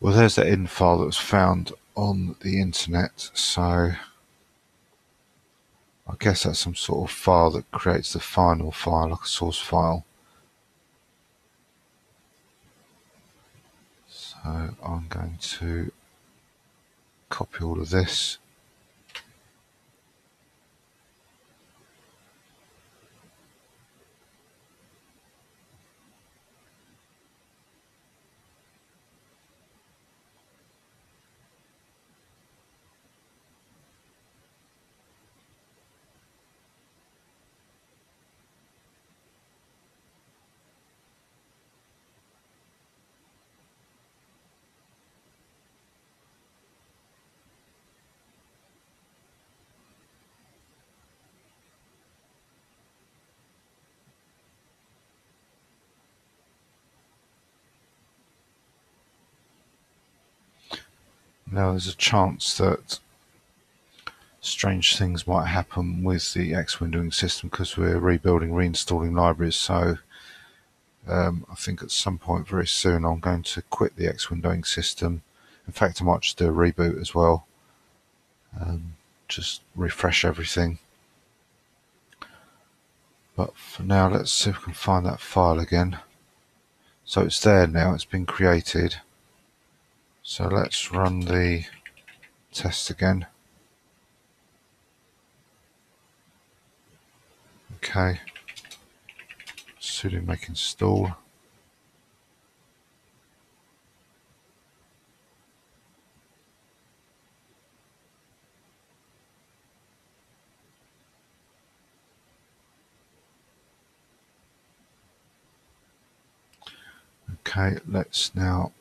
Well, there's that in file that was found on the internet, so I guess that's some sort of file that creates the final file, like a source file. So I'm going to copy all of this Now there's a chance that strange things might happen with the X windowing system because we're rebuilding, reinstalling libraries. So um, I think at some point very soon I'm going to quit the X windowing system. In fact, I might just do a reboot as well. Um, just refresh everything. But for now, let's see if we can find that file again. So it's there now, it's been created. So let's run the test again. Okay. sudo make install. Okay, let's now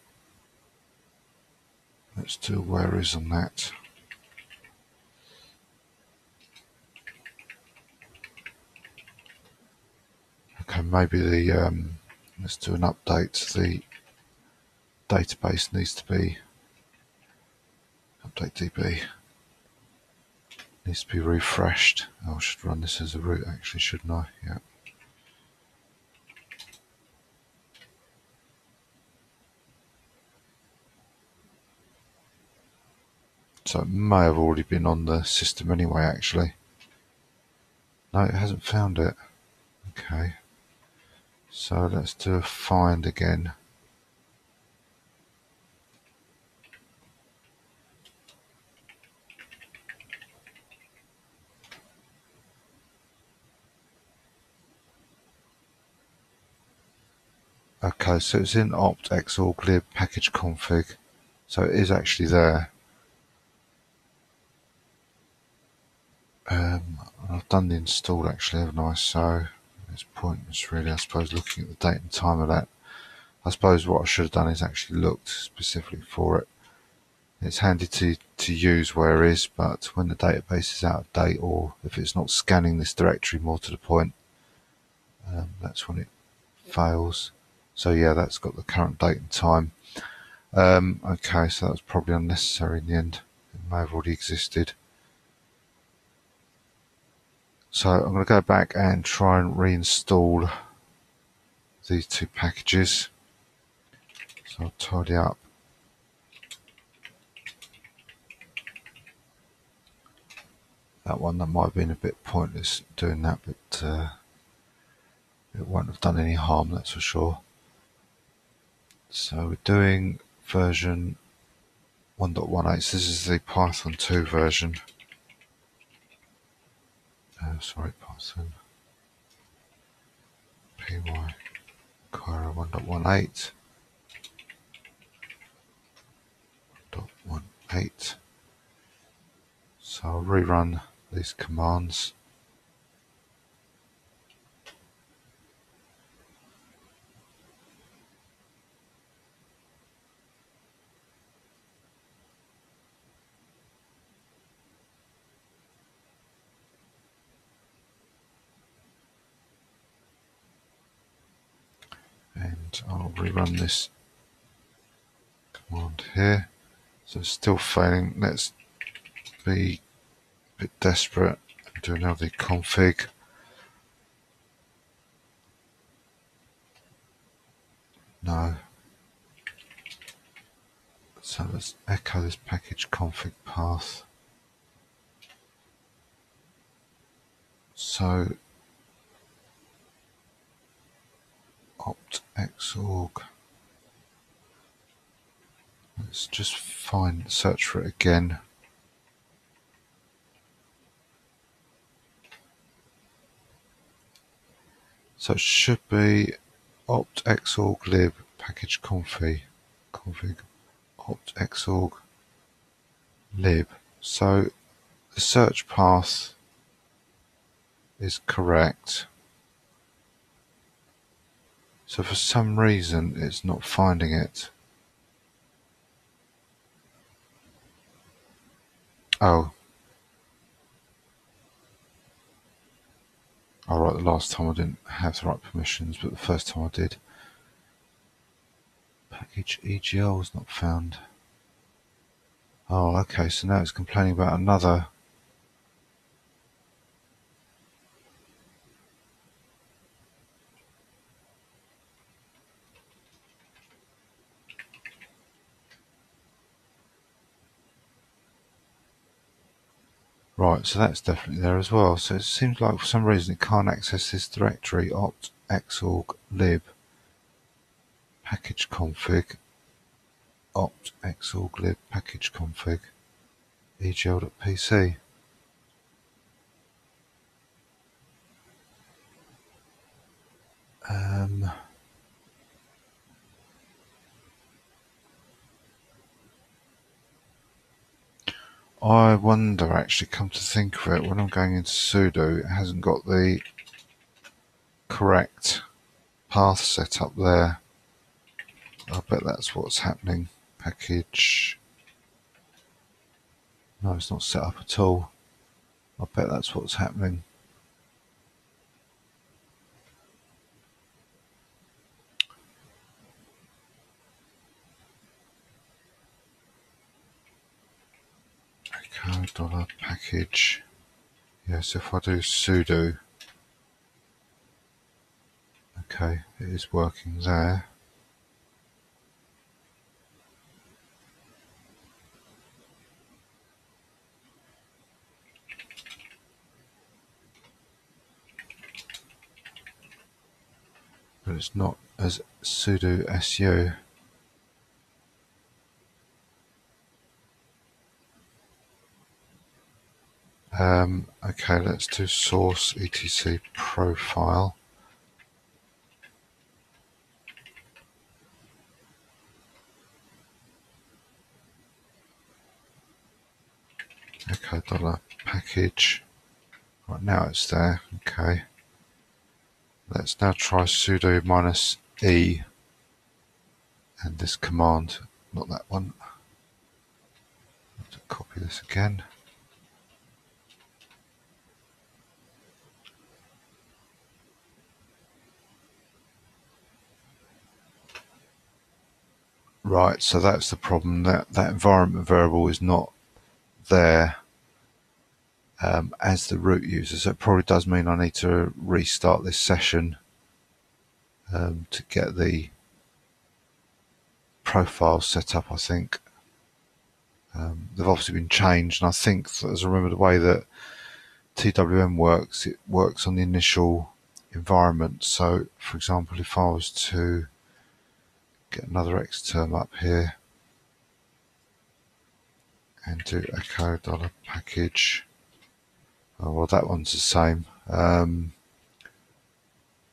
let's do where is on that. Okay, maybe the um, let's do an update. The database needs to be update DB needs to be refreshed. Oh, I should run this as a root actually, shouldn't I? Yeah. So it may have already been on the system anyway, actually. No, it hasn't found it. Okay. So let's do a find again. Okay, so it's in opt xorg lib package config. So it is actually there. Um, I've done the install actually, haven't I? So it's pointless really, I suppose, looking at the date and time of that. I suppose what I should have done is actually looked specifically for it. It's handy to, to use where it is, but when the database is out of date or if it's not scanning this directory more to the point, um, that's when it fails. So yeah, that's got the current date and time. Um, okay, so that was probably unnecessary in the end. It may have already existed. So I'm going to go back and try and reinstall these two packages. So I'll tidy up. That one, that might have been a bit pointless doing that, but uh, it won't have done any harm, that's for sure. So we're doing version 1.18. So this is the Python 2 version uh, sorry, Python py Cairo 1.18 1.18 so I'll rerun these commands I'll rerun this command here. So it's still failing. Let's be a bit desperate and do another config. No. So let's echo this package config path. So opt xorg. Let's just find, search for it again. So it should be opt xorg lib package config config opt xorg lib. So the search path is correct. So for some reason it's not finding it. Oh. Alright, the last time I didn't have the right permissions, but the first time I did. Package EGL was not found. Oh, okay, so now it's complaining about another Right, so that's definitely there as well. So it seems like for some reason it can't access this directory opt xorg lib package config opt xorg lib package config egl.pc. Um, I wonder, actually, come to think of it, when I'm going into sudo, it hasn't got the correct path set up there. I bet that's what's happening. Package. No, it's not set up at all. I bet that's what's happening. Dollar package. Yes, if I do sudo, okay, it is working there. But it's not as sudo su. Um, okay, let's do source etc profile. Okay, dollar package. Right now it's there. Okay. Let's now try sudo minus e and this command, not that one. Copy this again. Right, so that's the problem. That that environment variable is not there um, as the root user. So it probably does mean I need to restart this session um, to get the profile set up. I think um, they've obviously been changed, and I think as I remember the way that TWM works, it works on the initial environment. So, for example, if I was to get another X term up here and do echo dollar package. Oh, well, that one's the same. Um,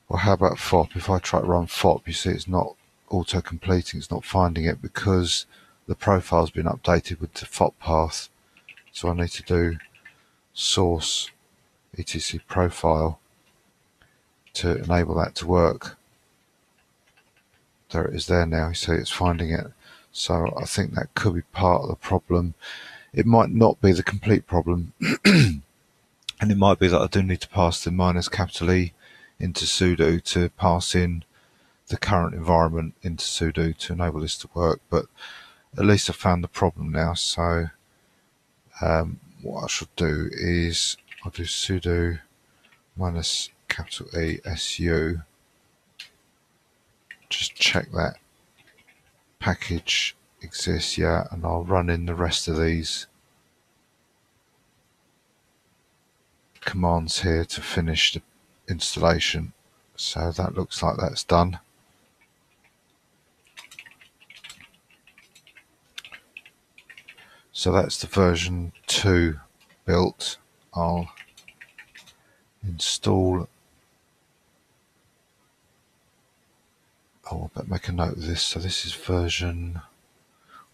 well, how about FOP? If I try to run FOP, you see it's not auto-completing, it's not finding it because the profile's been updated with the FOP path. So I need to do source etc profile to enable that to work there it is there now. You see it's finding it. So I think that could be part of the problem. It might not be the complete problem. [CLEARS THROAT] and it might be that I do need to pass the minus capital E into sudo to pass in the current environment into sudo to enable this to work. But at least I found the problem now. So um, what I should do is I'll do sudo minus capital E su just check that package exists, yeah, and I'll run in the rest of these commands here to finish the installation. So that looks like that's done. So that's the version 2 built. I'll install oh, I better make a note of this. So this is version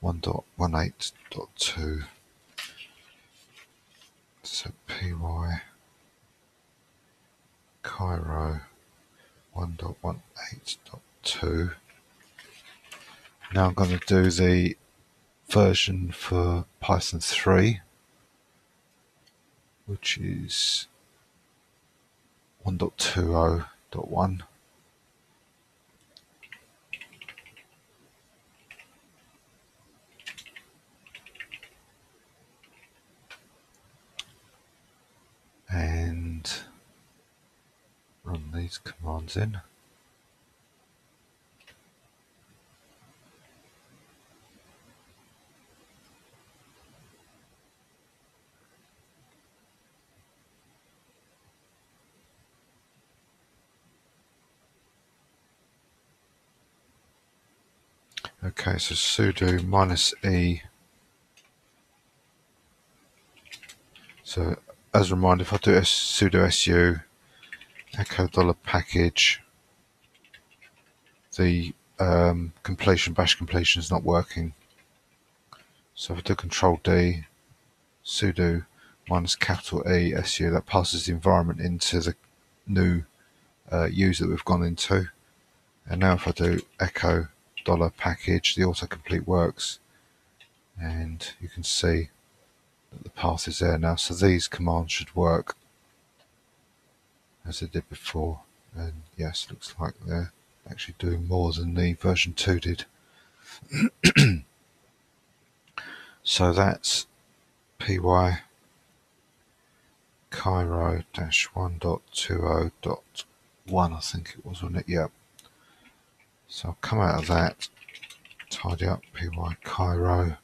1.18.2. So py Cairo 1.18.2. Now I'm going to do the version for Python 3, which is 1.20.1. and run these commands in. Okay, so sudo minus e. So as a reminder, if I do a sudo su echo dollar package, the um, completion bash completion is not working. So if I do control D, sudo minus capital E su, that passes the environment into the new uh, user that we've gone into. And now if I do echo dollar package, the autocomplete works. And you can see that the path is there now. So these commands should work as they did before. And yes, looks like they're actually doing more than the version 2 did. [CLEARS THROAT] so that's py Cairo 1.20.1, I think it was, on it? Yep. So I'll come out of that, tidy up py Cairo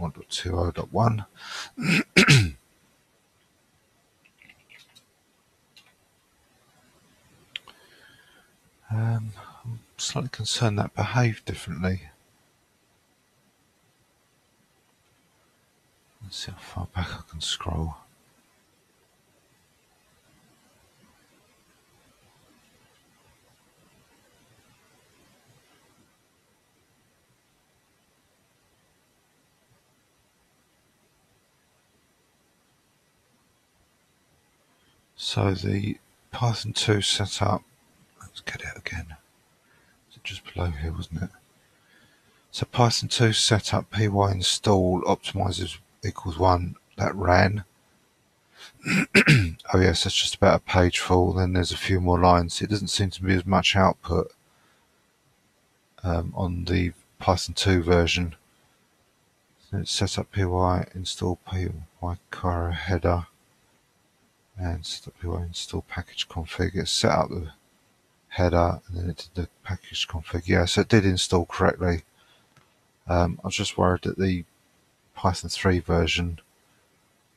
1.20.1. um, I'm slightly concerned that behaved differently. Let's see how far back I can scroll. So the Python 2 setup, let's get it again. Is it just below here, wasn't it? So Python 2 setup py install optimizers equals one that ran. [CLEARS THROAT] oh yes, that's just about a page full. Then there's a few more lines. It doesn't seem to be as much output um, on the Python 2 version. So it's set up py install py Cairo header and set py install package config. It set up the header and then it did the package config. Yeah, so it did install correctly. Um, I was just worried that the Python 3 version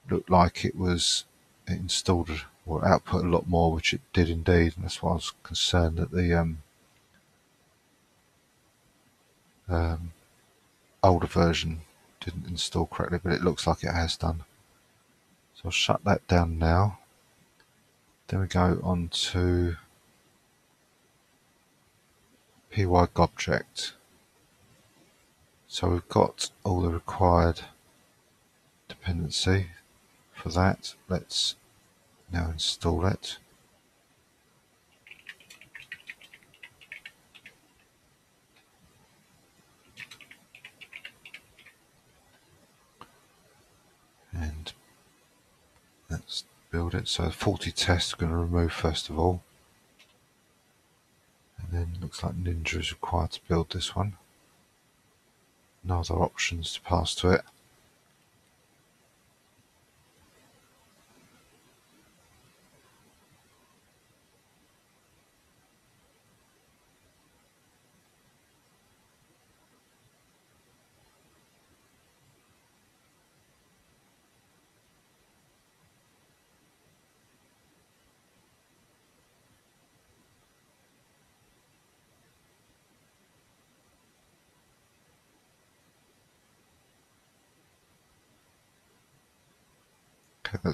looked like it was it installed or output a lot more, which it did indeed, and that's why I was concerned that the um, um, older version didn't install correctly, but it looks like it has done. So I'll shut that down now. Then we go on to pygobject. So we've got all the required dependency for that. Let's now install it. And let's build it. So 40 tests going to remove first of all. And then looks like Ninja is required to build this one. No other options to pass to it.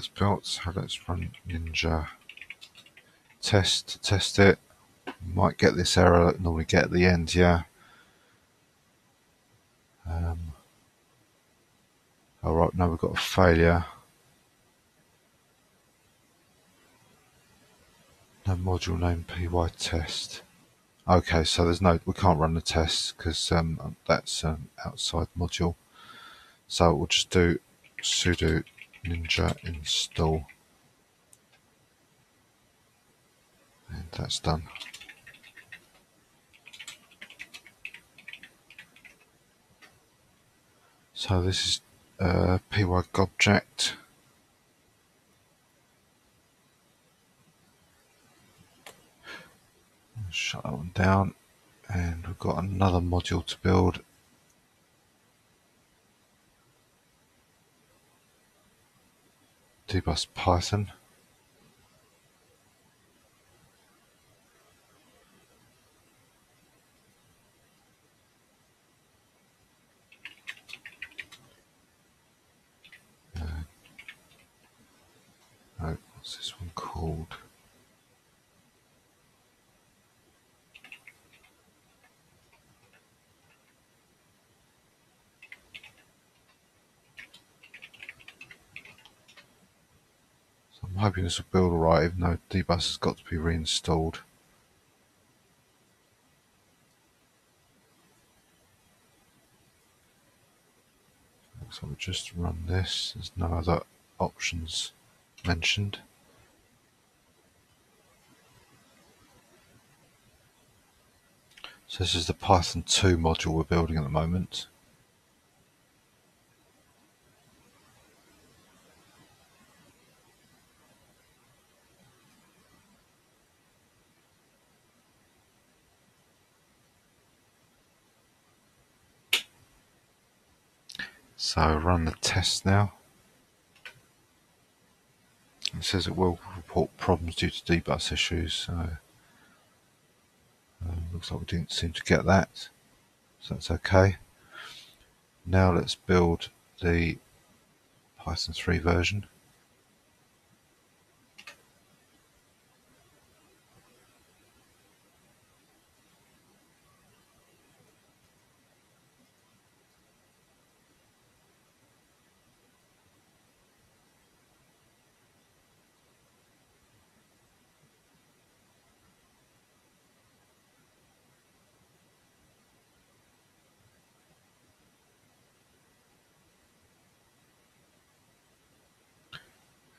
That's built, so let's run Ninja test to test it. Might get this error that normally get at the end, yeah. Um, Alright, now we've got a failure. No module name py test. Okay, so there's no, we can't run the test because um, that's an outside module. So we'll just do sudo ninja install. And that's done. So this is uh, a Py object shut that one down. And we've got another module to build. Dbus python. Uh, what's this one called I'm hoping this will build alright even though dbus has got to be reinstalled. So we'll just run this, there's no other options mentioned. So this is the Python 2 module we're building at the moment. So run the test now. It says it will report problems due to dbus issues, so uh, looks like we didn't seem to get that, so that's okay. Now let's build the Python 3 version.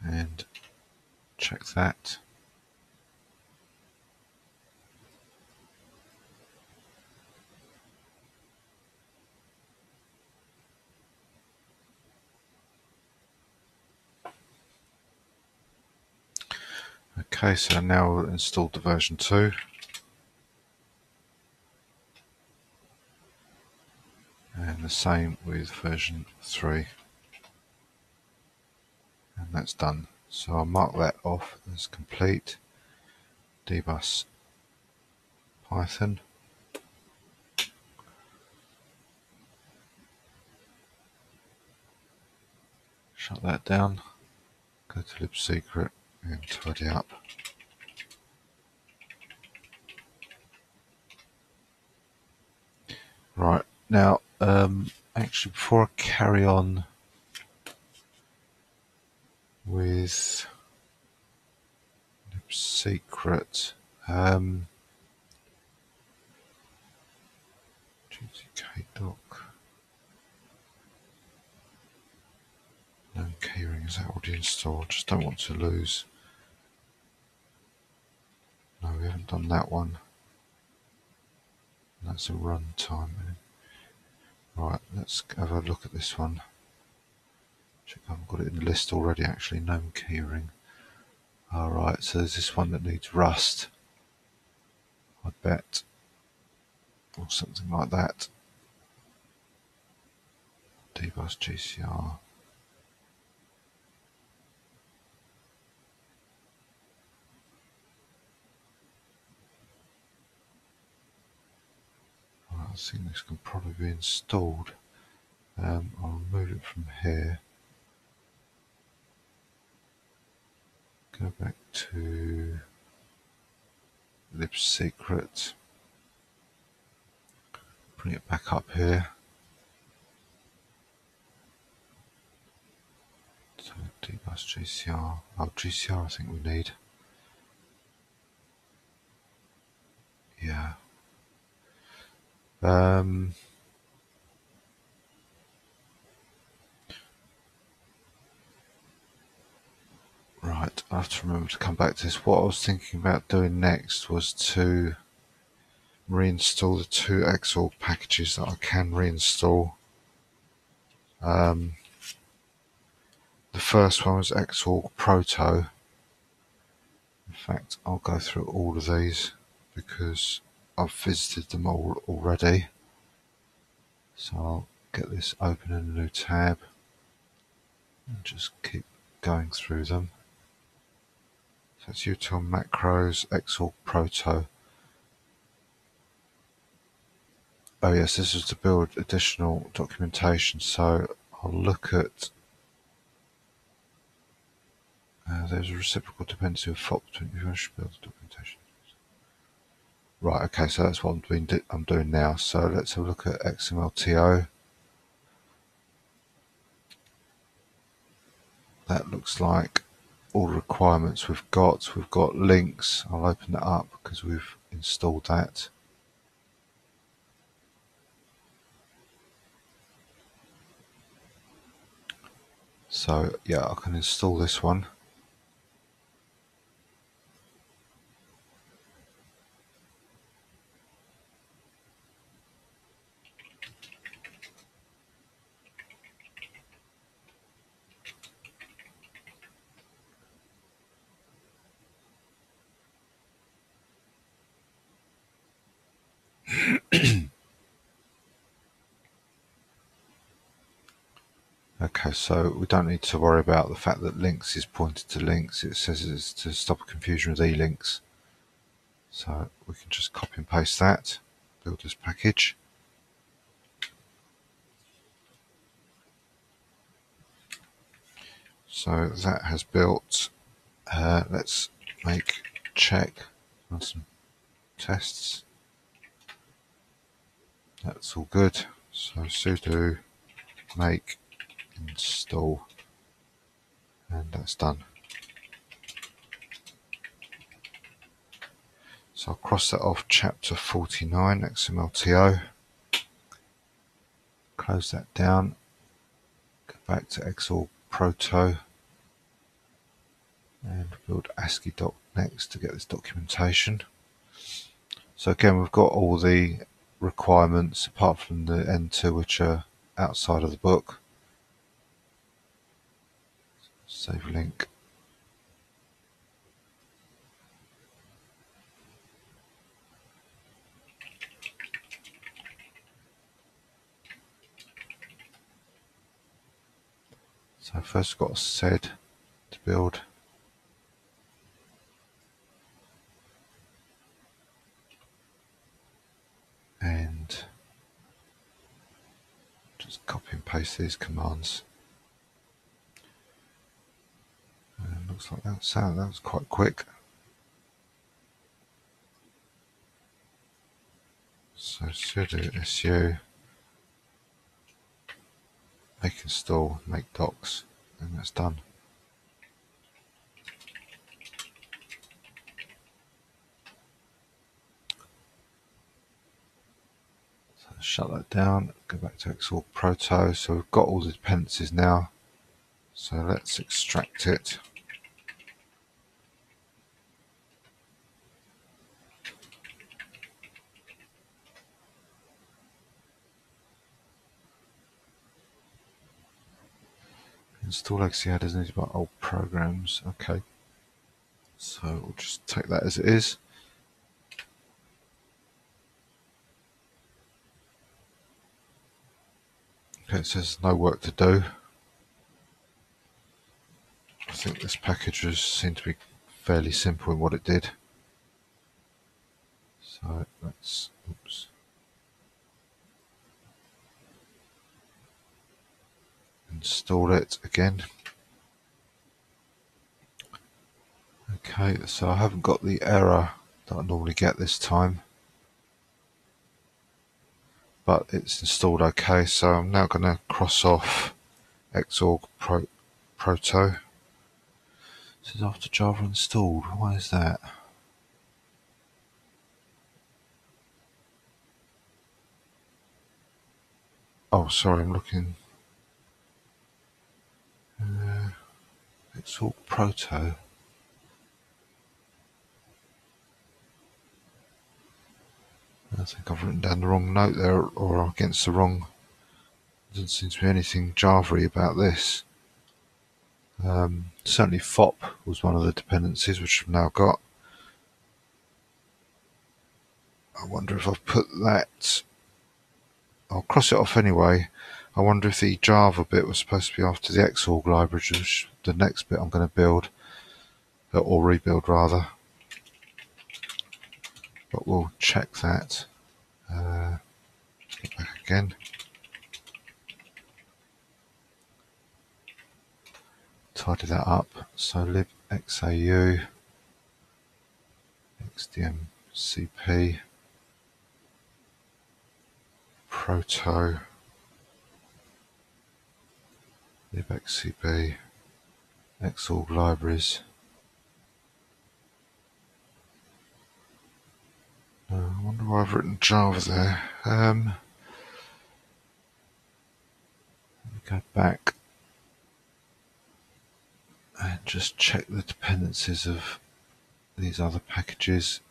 and check that. Okay, so now we'll install the version 2. And the same with version 3 and that's done. So I'll mark that off as complete. Dbus Python. Shut that down. Go to libsecret and tidy up. Right, now, um, actually before I carry on with secret um, GTK doc. gnome keyring is that already installed? Just don't want to lose. No we haven't done that one. That's a run time right let's have a look at this one Check I've got it in the list already actually, gnome keyring. Alright, so there's this one that needs rust. I bet. Or something like that. Dbus GCR. I think this can probably be installed. Um, I'll remove it from here. Go back to libsecret, bring it back up here. So dbus GCR, oh GCR I think we need. Yeah. Um, Right, I have to remember to come back to this. What I was thinking about doing next was to reinstall the two Xorg packages that I can reinstall. Um, the first one was Xorg Proto. In fact, I'll go through all of these. because I've visited them all already. So I'll get this open in a new tab and just keep going through them. It's util macros, Xorg proto. Oh yes, this is to build additional documentation. So I'll look at uh, there's a reciprocal dependency of FOP between you should build the documentation. Right, okay, so that's what I'm doing, I'm doing now. So let's have a look at XMLTO. That looks like all requirements we've got. We've got links. I'll open that up because we've installed that. So yeah, I can install this one. [CLEARS THROAT] Okay, so we don't need to worry about the fact that links is pointed to links. It says it's to stop confusion with elinks. So we can just copy and paste that, build this package. So that has built. Uh, let's make check on some tests. That's all good. So sudo make install and that's done. So I'll cross that off chapter 49 XMLTO. Close that down. Go back to Xorg Proto and build AsciiDoc next to get this documentation. So again, we've got all the requirements apart from the N2 which are outside of the book. Save link. So first got a sed to build. And just copy and paste these commands. Uh, looks like that sound that was quite quick. So sudo su make install, make docs, and that's done. So shut that down, go back to Xorg Proto. So we've got all the dependencies now. So let's extract it. Install legacy headers need about old programs. Okay. So we'll just take that as it is. It says no work to do. I think this package was seemed to be fairly simple in what it did. So let's oops. install it again. Okay, so I haven't got the error that I normally get this time. But it's installed okay, so I'm now going to cross off Xorg Pro, Proto. This is after Java installed. Why is that? Oh, sorry, I'm looking uh, it's all proto. I think I've written down the wrong note there or against the wrong. Doesn't seem to be anything Java about this. Um, certainly FOP was one of the dependencies which I've now got. I wonder if I've put that. I'll cross it off anyway. I wonder if the Java bit was supposed to be after the Xorg library, which is the next bit I'm going to build, or rebuild rather. But we'll check that. Uh, back again. Tidy that up. So libxau xdmcp proto libxcb xorg libraries uh, I wonder why I've written Java there. Um, let me go back and just check the dependencies of these other packages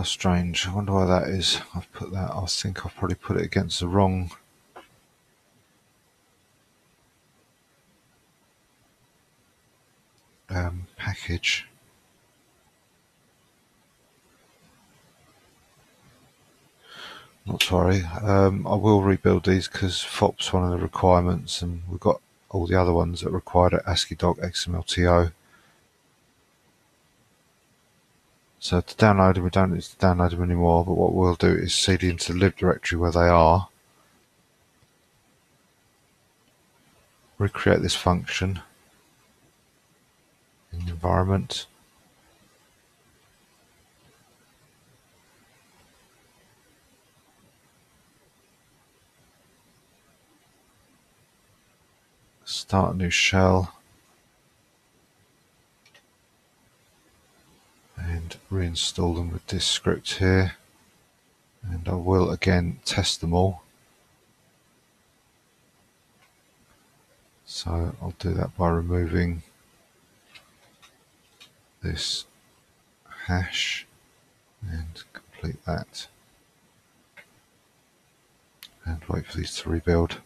How strange. I wonder why that is. I've put that, I think I've probably put it against the wrong um, package. Not to worry. Um, I will rebuild these because FOP's one of the requirements and we've got all the other ones that required AsciiDoc XMLTO. So to download them, we don't need to download them anymore, but what we'll do is cd into the lib directory where they are. Recreate this function in the environment. Start a new shell. and reinstall them with this script here. And I will again test them all. So I'll do that by removing this hash and complete that. And wait for these to rebuild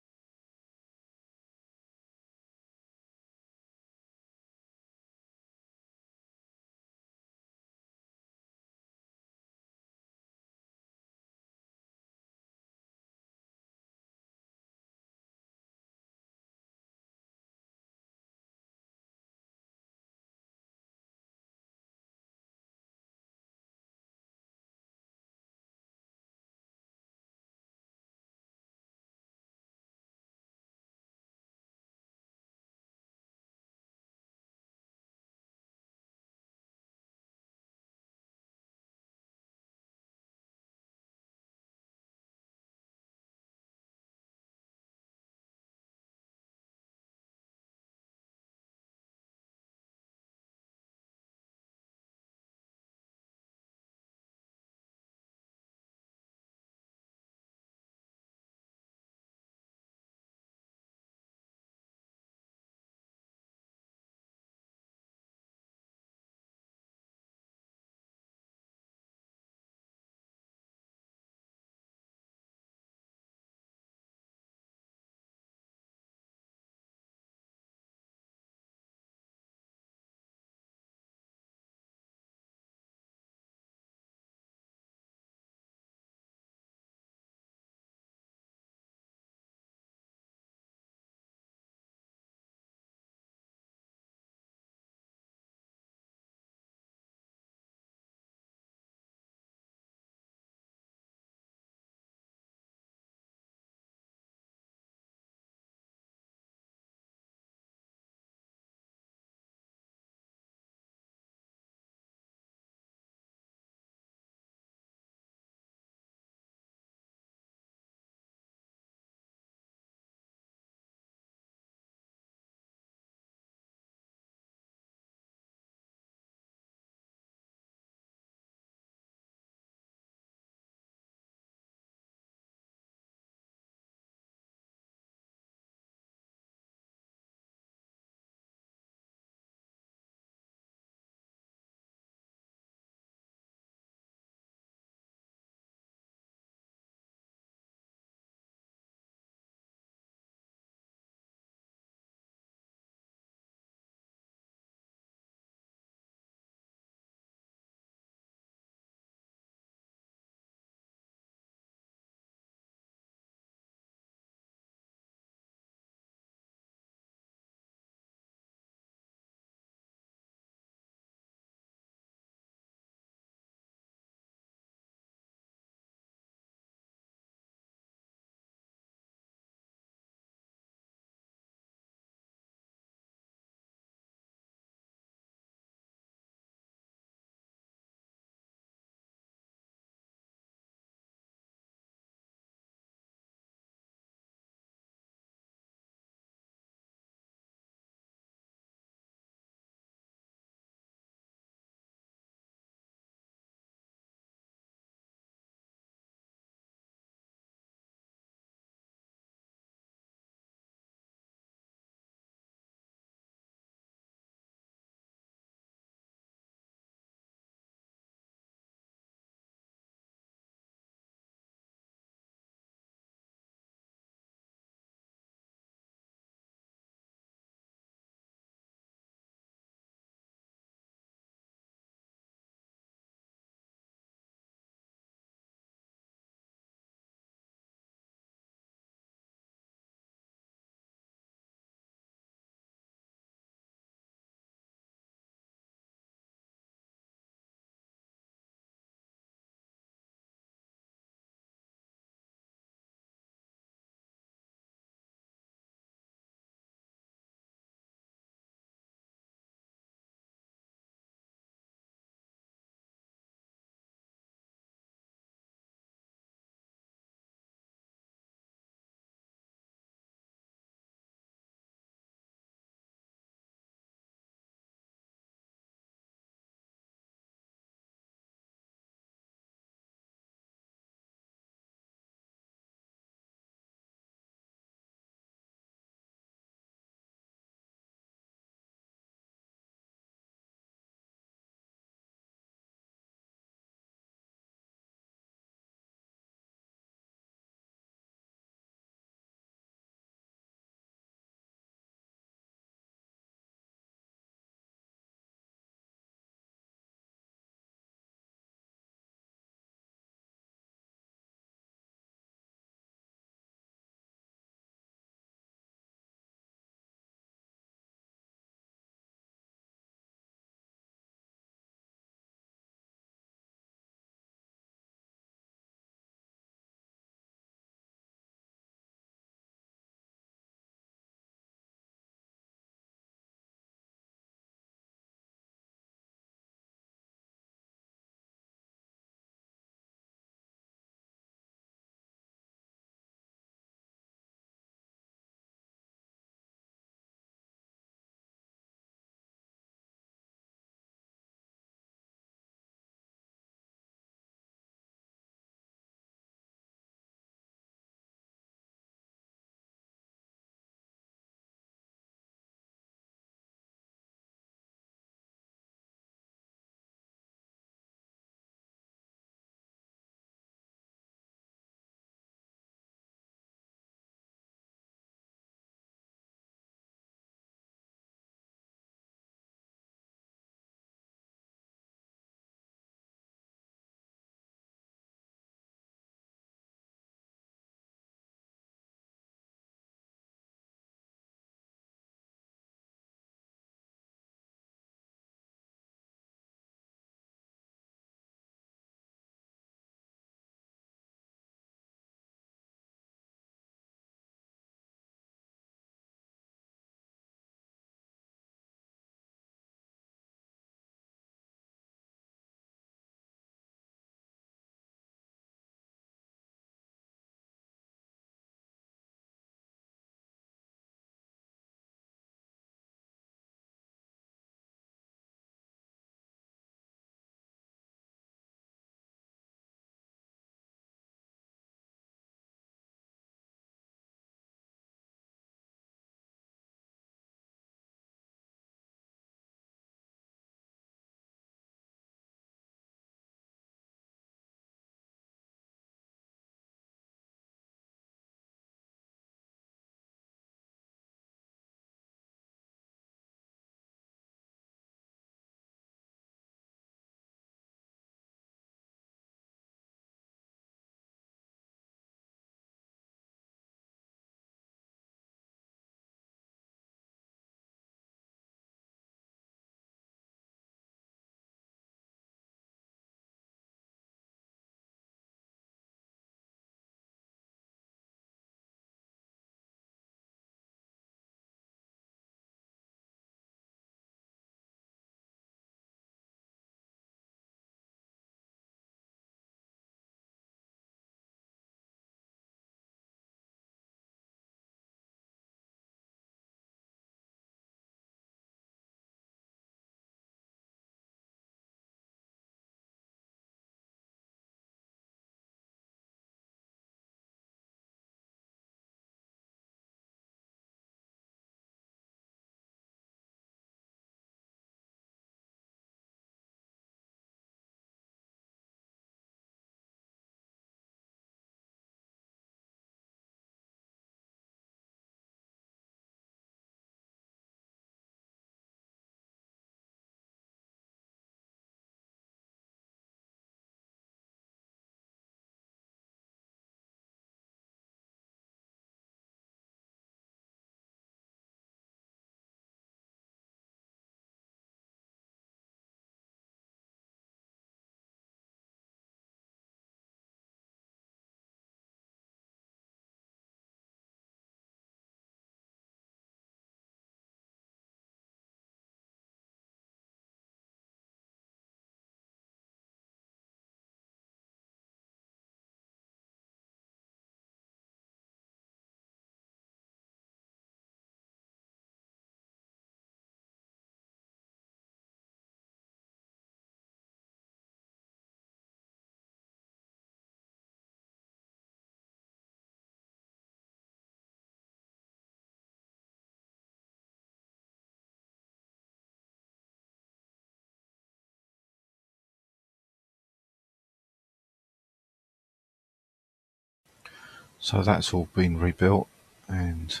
So that's all been rebuilt and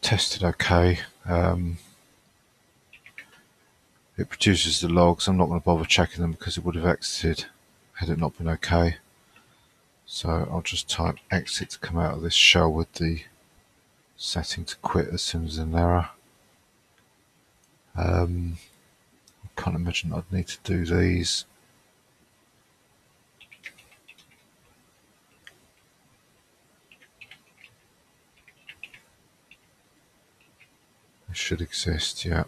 tested okay. Um, it produces the logs. I'm not going to bother checking them because it would have exited had it not been okay. So I'll just type exit to come out of this shell with the setting to quit as soon as an error. Um, I can't imagine I'd need to do these. They should exist, yeah.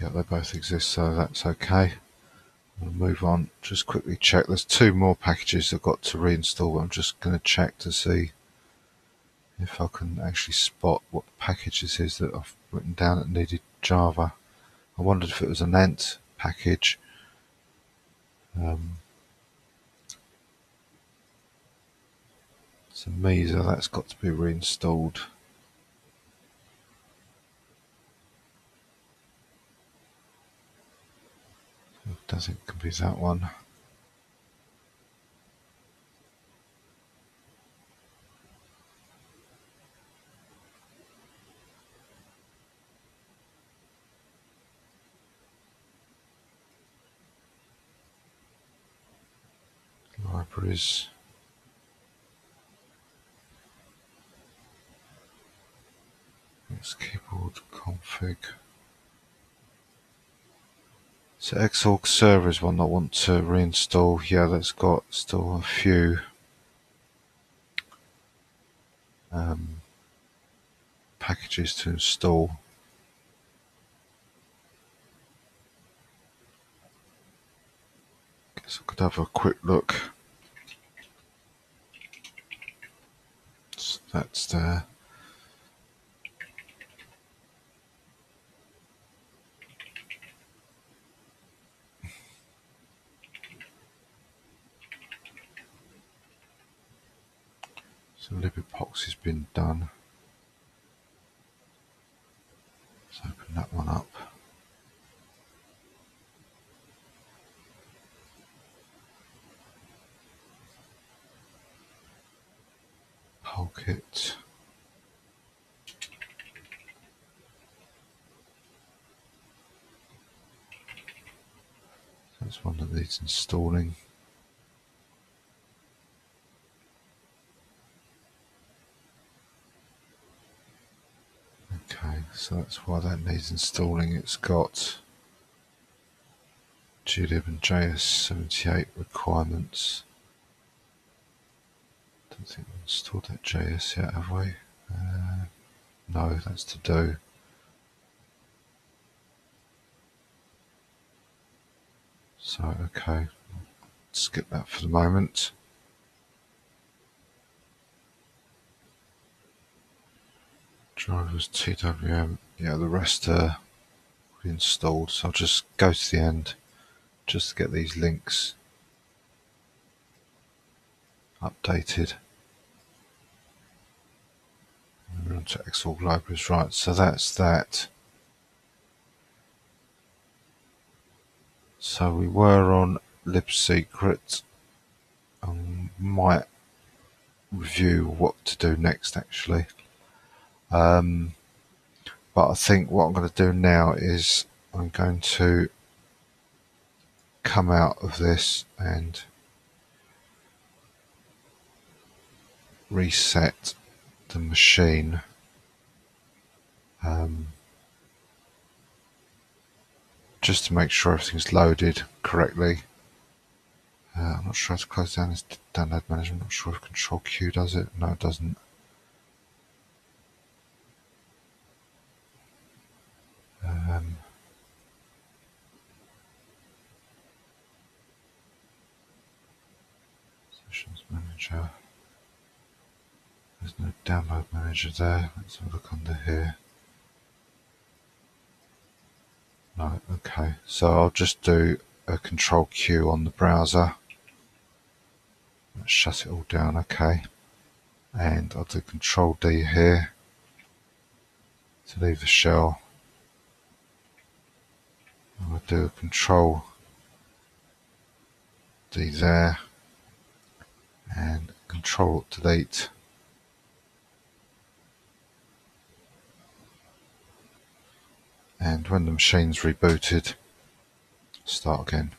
Yeah, they both exist, so that's okay. We'll move on. Just quickly check. There's two more packages I've got to reinstall. I'm just going to check to see if I can actually spot what package this is that I've written down that needed Java. I wondered if it was an Ant package. Um, it's a Mesa, that's got to be reinstalled. does it could be that one. Libraries. Keyboard config. So Xorg server is one I want to reinstall. Yeah, that's got still a few um, packages to install. Guess I could have a quick look. So that's there. So libepoxy has been done. Let's open that one up. Polkit. That's one that needs installing. Okay, so that's why that needs installing. It's got glib and JS78 requirements. Don't think we've installed that JS yet, have we? Uh, no, that's to do. So, okay, skip that for the moment. Drivers TWM yeah the rest are installed so I'll just go to the end just to get these links updated. We're on to Xorg libraries right so that's that. So we were on libsecret I might review what to do next actually um, but I think what I'm going to do now is I'm going to come out of this and reset the machine. Um, just to make sure everything's loaded correctly. Uh, I'm not sure how to close down this download manager. I'm not sure if Control Q does it. No, it doesn't. Um, sessions manager. There's no download manager there. Let's have a look under here. No, okay. So I'll just do a control Q on the browser. Let's shut it all down, okay. And I'll do control D here to leave the shell. I'll do a control D there and control delete and when the machine's rebooted start again